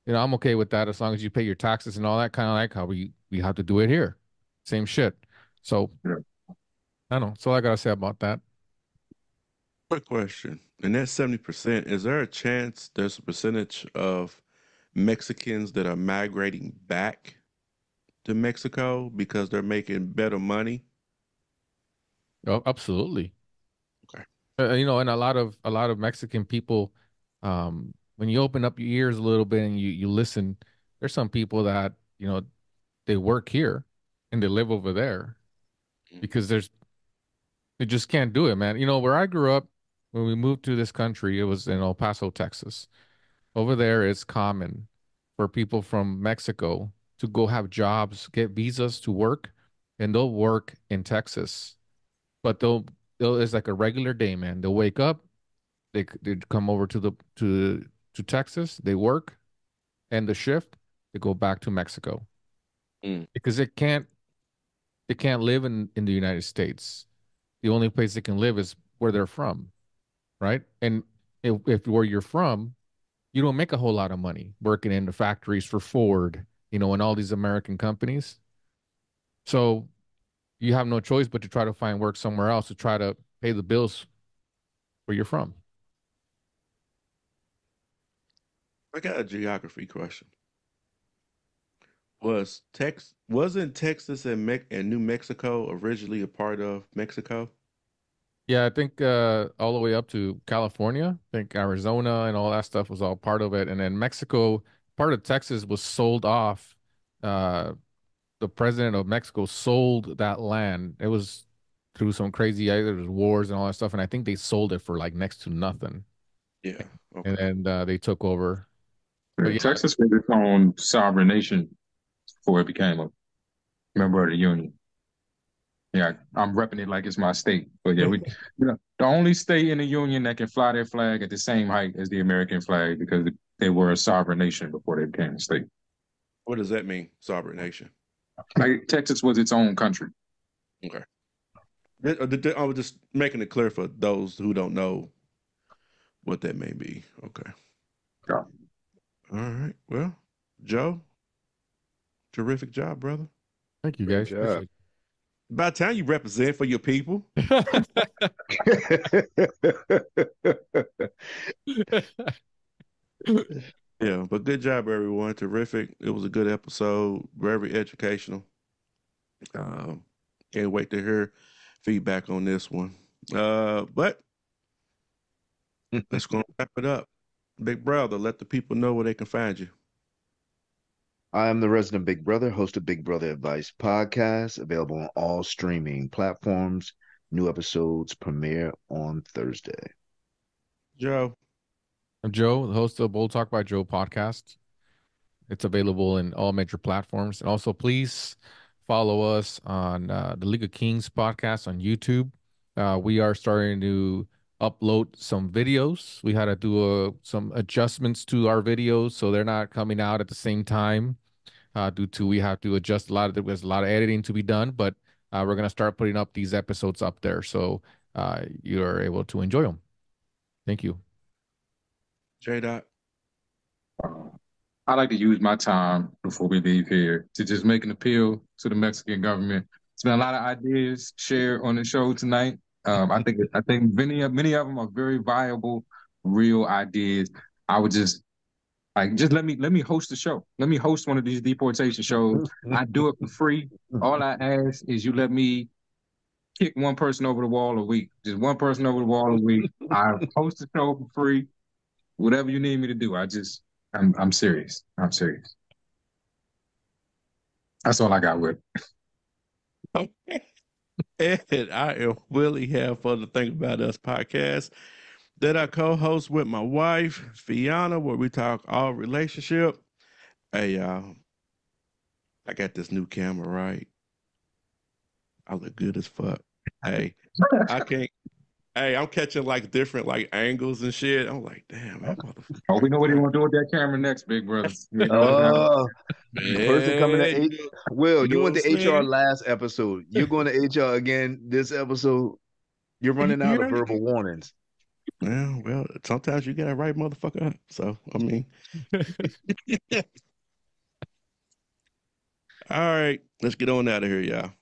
you know, I'm okay with that as long as you pay your taxes and all that kind of like how we we have to do it here. Same shit. So yeah. I don't know. That's all I gotta say about that. Quick question. And that 70%, is there a chance there's a percentage of Mexicans that are migrating back to Mexico because they're making better money? Oh, absolutely. Uh, you know, and a lot of a lot of Mexican people, um, when you open up your ears a little bit and you you listen, there's some people that you know they work here and they live over there mm. because there's they just can't do it, man. You know, where I grew up, when we moved to this country, it was in El Paso, Texas. Over there, it's common for people from Mexico to go have jobs, get visas to work, and they'll work in Texas. But they'll it's like a regular day, man. They'll wake up, they they come over to the to to Texas, they work, and the shift they go back to Mexico mm. because it can't they can't live in in the United States. The only place they can live is where they're from right? And if, if where you're from, you don't make a whole lot of money working in the factories for Ford, you know, and all these American companies. So you have no choice but to try to find work somewhere else to try to pay the bills where you're from. I got a geography question. Was Tex wasn't Texas and, Me- and New Mexico originally a part of Mexico? Yeah, I think uh, all the way up to California. I think Arizona and all that stuff was all part of it. And then Mexico, part of Texas was sold off. Uh, the president of Mexico sold that land. It was through some crazy there was wars and all that stuff. And I think they sold it for like next to nothing. Yeah. Okay. And then uh, they took over. But yeah. Texas was its own sovereign nation before it became a member of the Union. Yeah, I'm repping it like it's my state. But yeah, we [LAUGHS] you know the only state in the union that can fly their flag at the same height as the American flag because they were a sovereign nation before they became a state. What does that mean, sovereign nation? Like Texas was its own country. Okay. Uh, I was just making it clear for those who don't know what that may be. Okay. Yeah. All right. Well, Joe, terrific job, brother. Thank you, guys. By the time you represent for your people. [LAUGHS] [LAUGHS] yeah, but good job, everyone. Terrific. It was a good episode, very educational. Um, can't wait to hear feedback on this one. Uh, but let's go wrap it up. Big brother, let the people know where they can find you. I am the resident Big Brother, host of Big Brother Advice podcast, available on all streaming platforms. New episodes premiere on Thursday. Joe. I'm Joe, the host of the Bold Talk by Joe podcast. It's available in all major platforms. And also, please follow us on uh, the League of Kings podcast on YouTube. Uh, we are starting to upload some videos. We had to do a, some adjustments to our videos so they're not coming out at the same time. Uh, due to we have to adjust a lot of there's a lot of editing to be done, but uh, we're gonna start putting up these episodes up there so uh, you're able to enjoy them. Thank you. J Dot. I like to use my time before we leave here to just make an appeal to the Mexican government. It's been a lot of ideas shared on the show tonight. Um, I think I think many of many of them are very viable, real ideas. I would just like just let me let me host the show. Let me host one of these deportation shows. I do it for free. All I ask is you let me kick one person over the wall a week. Just one person over the wall a week. I host the show for free. Whatever you need me to do. I just I'm I'm serious. I'm serious. That's all I got with. [LAUGHS] Okay. And I am Willie have fun to think about us podcast that I co-host with my wife, Fiona, where we talk all relationship. Hey y'all, I got this new camera, right? I look good as fuck. Hey, I can't Hey, I'm catching like different like angles and shit. I'm like, damn, that motherfucker. Oh, we know what he want to do with that camera next, big brother. [LAUGHS] Oh, the person coming to H- Will, you, you went to HR last episode. You're going to HR again this episode. You're running out of verbal warnings. Yeah, well, sometimes you gotta write motherfucker up. So I mean, [LAUGHS] [LAUGHS] all right, let's get on out of here, y'all.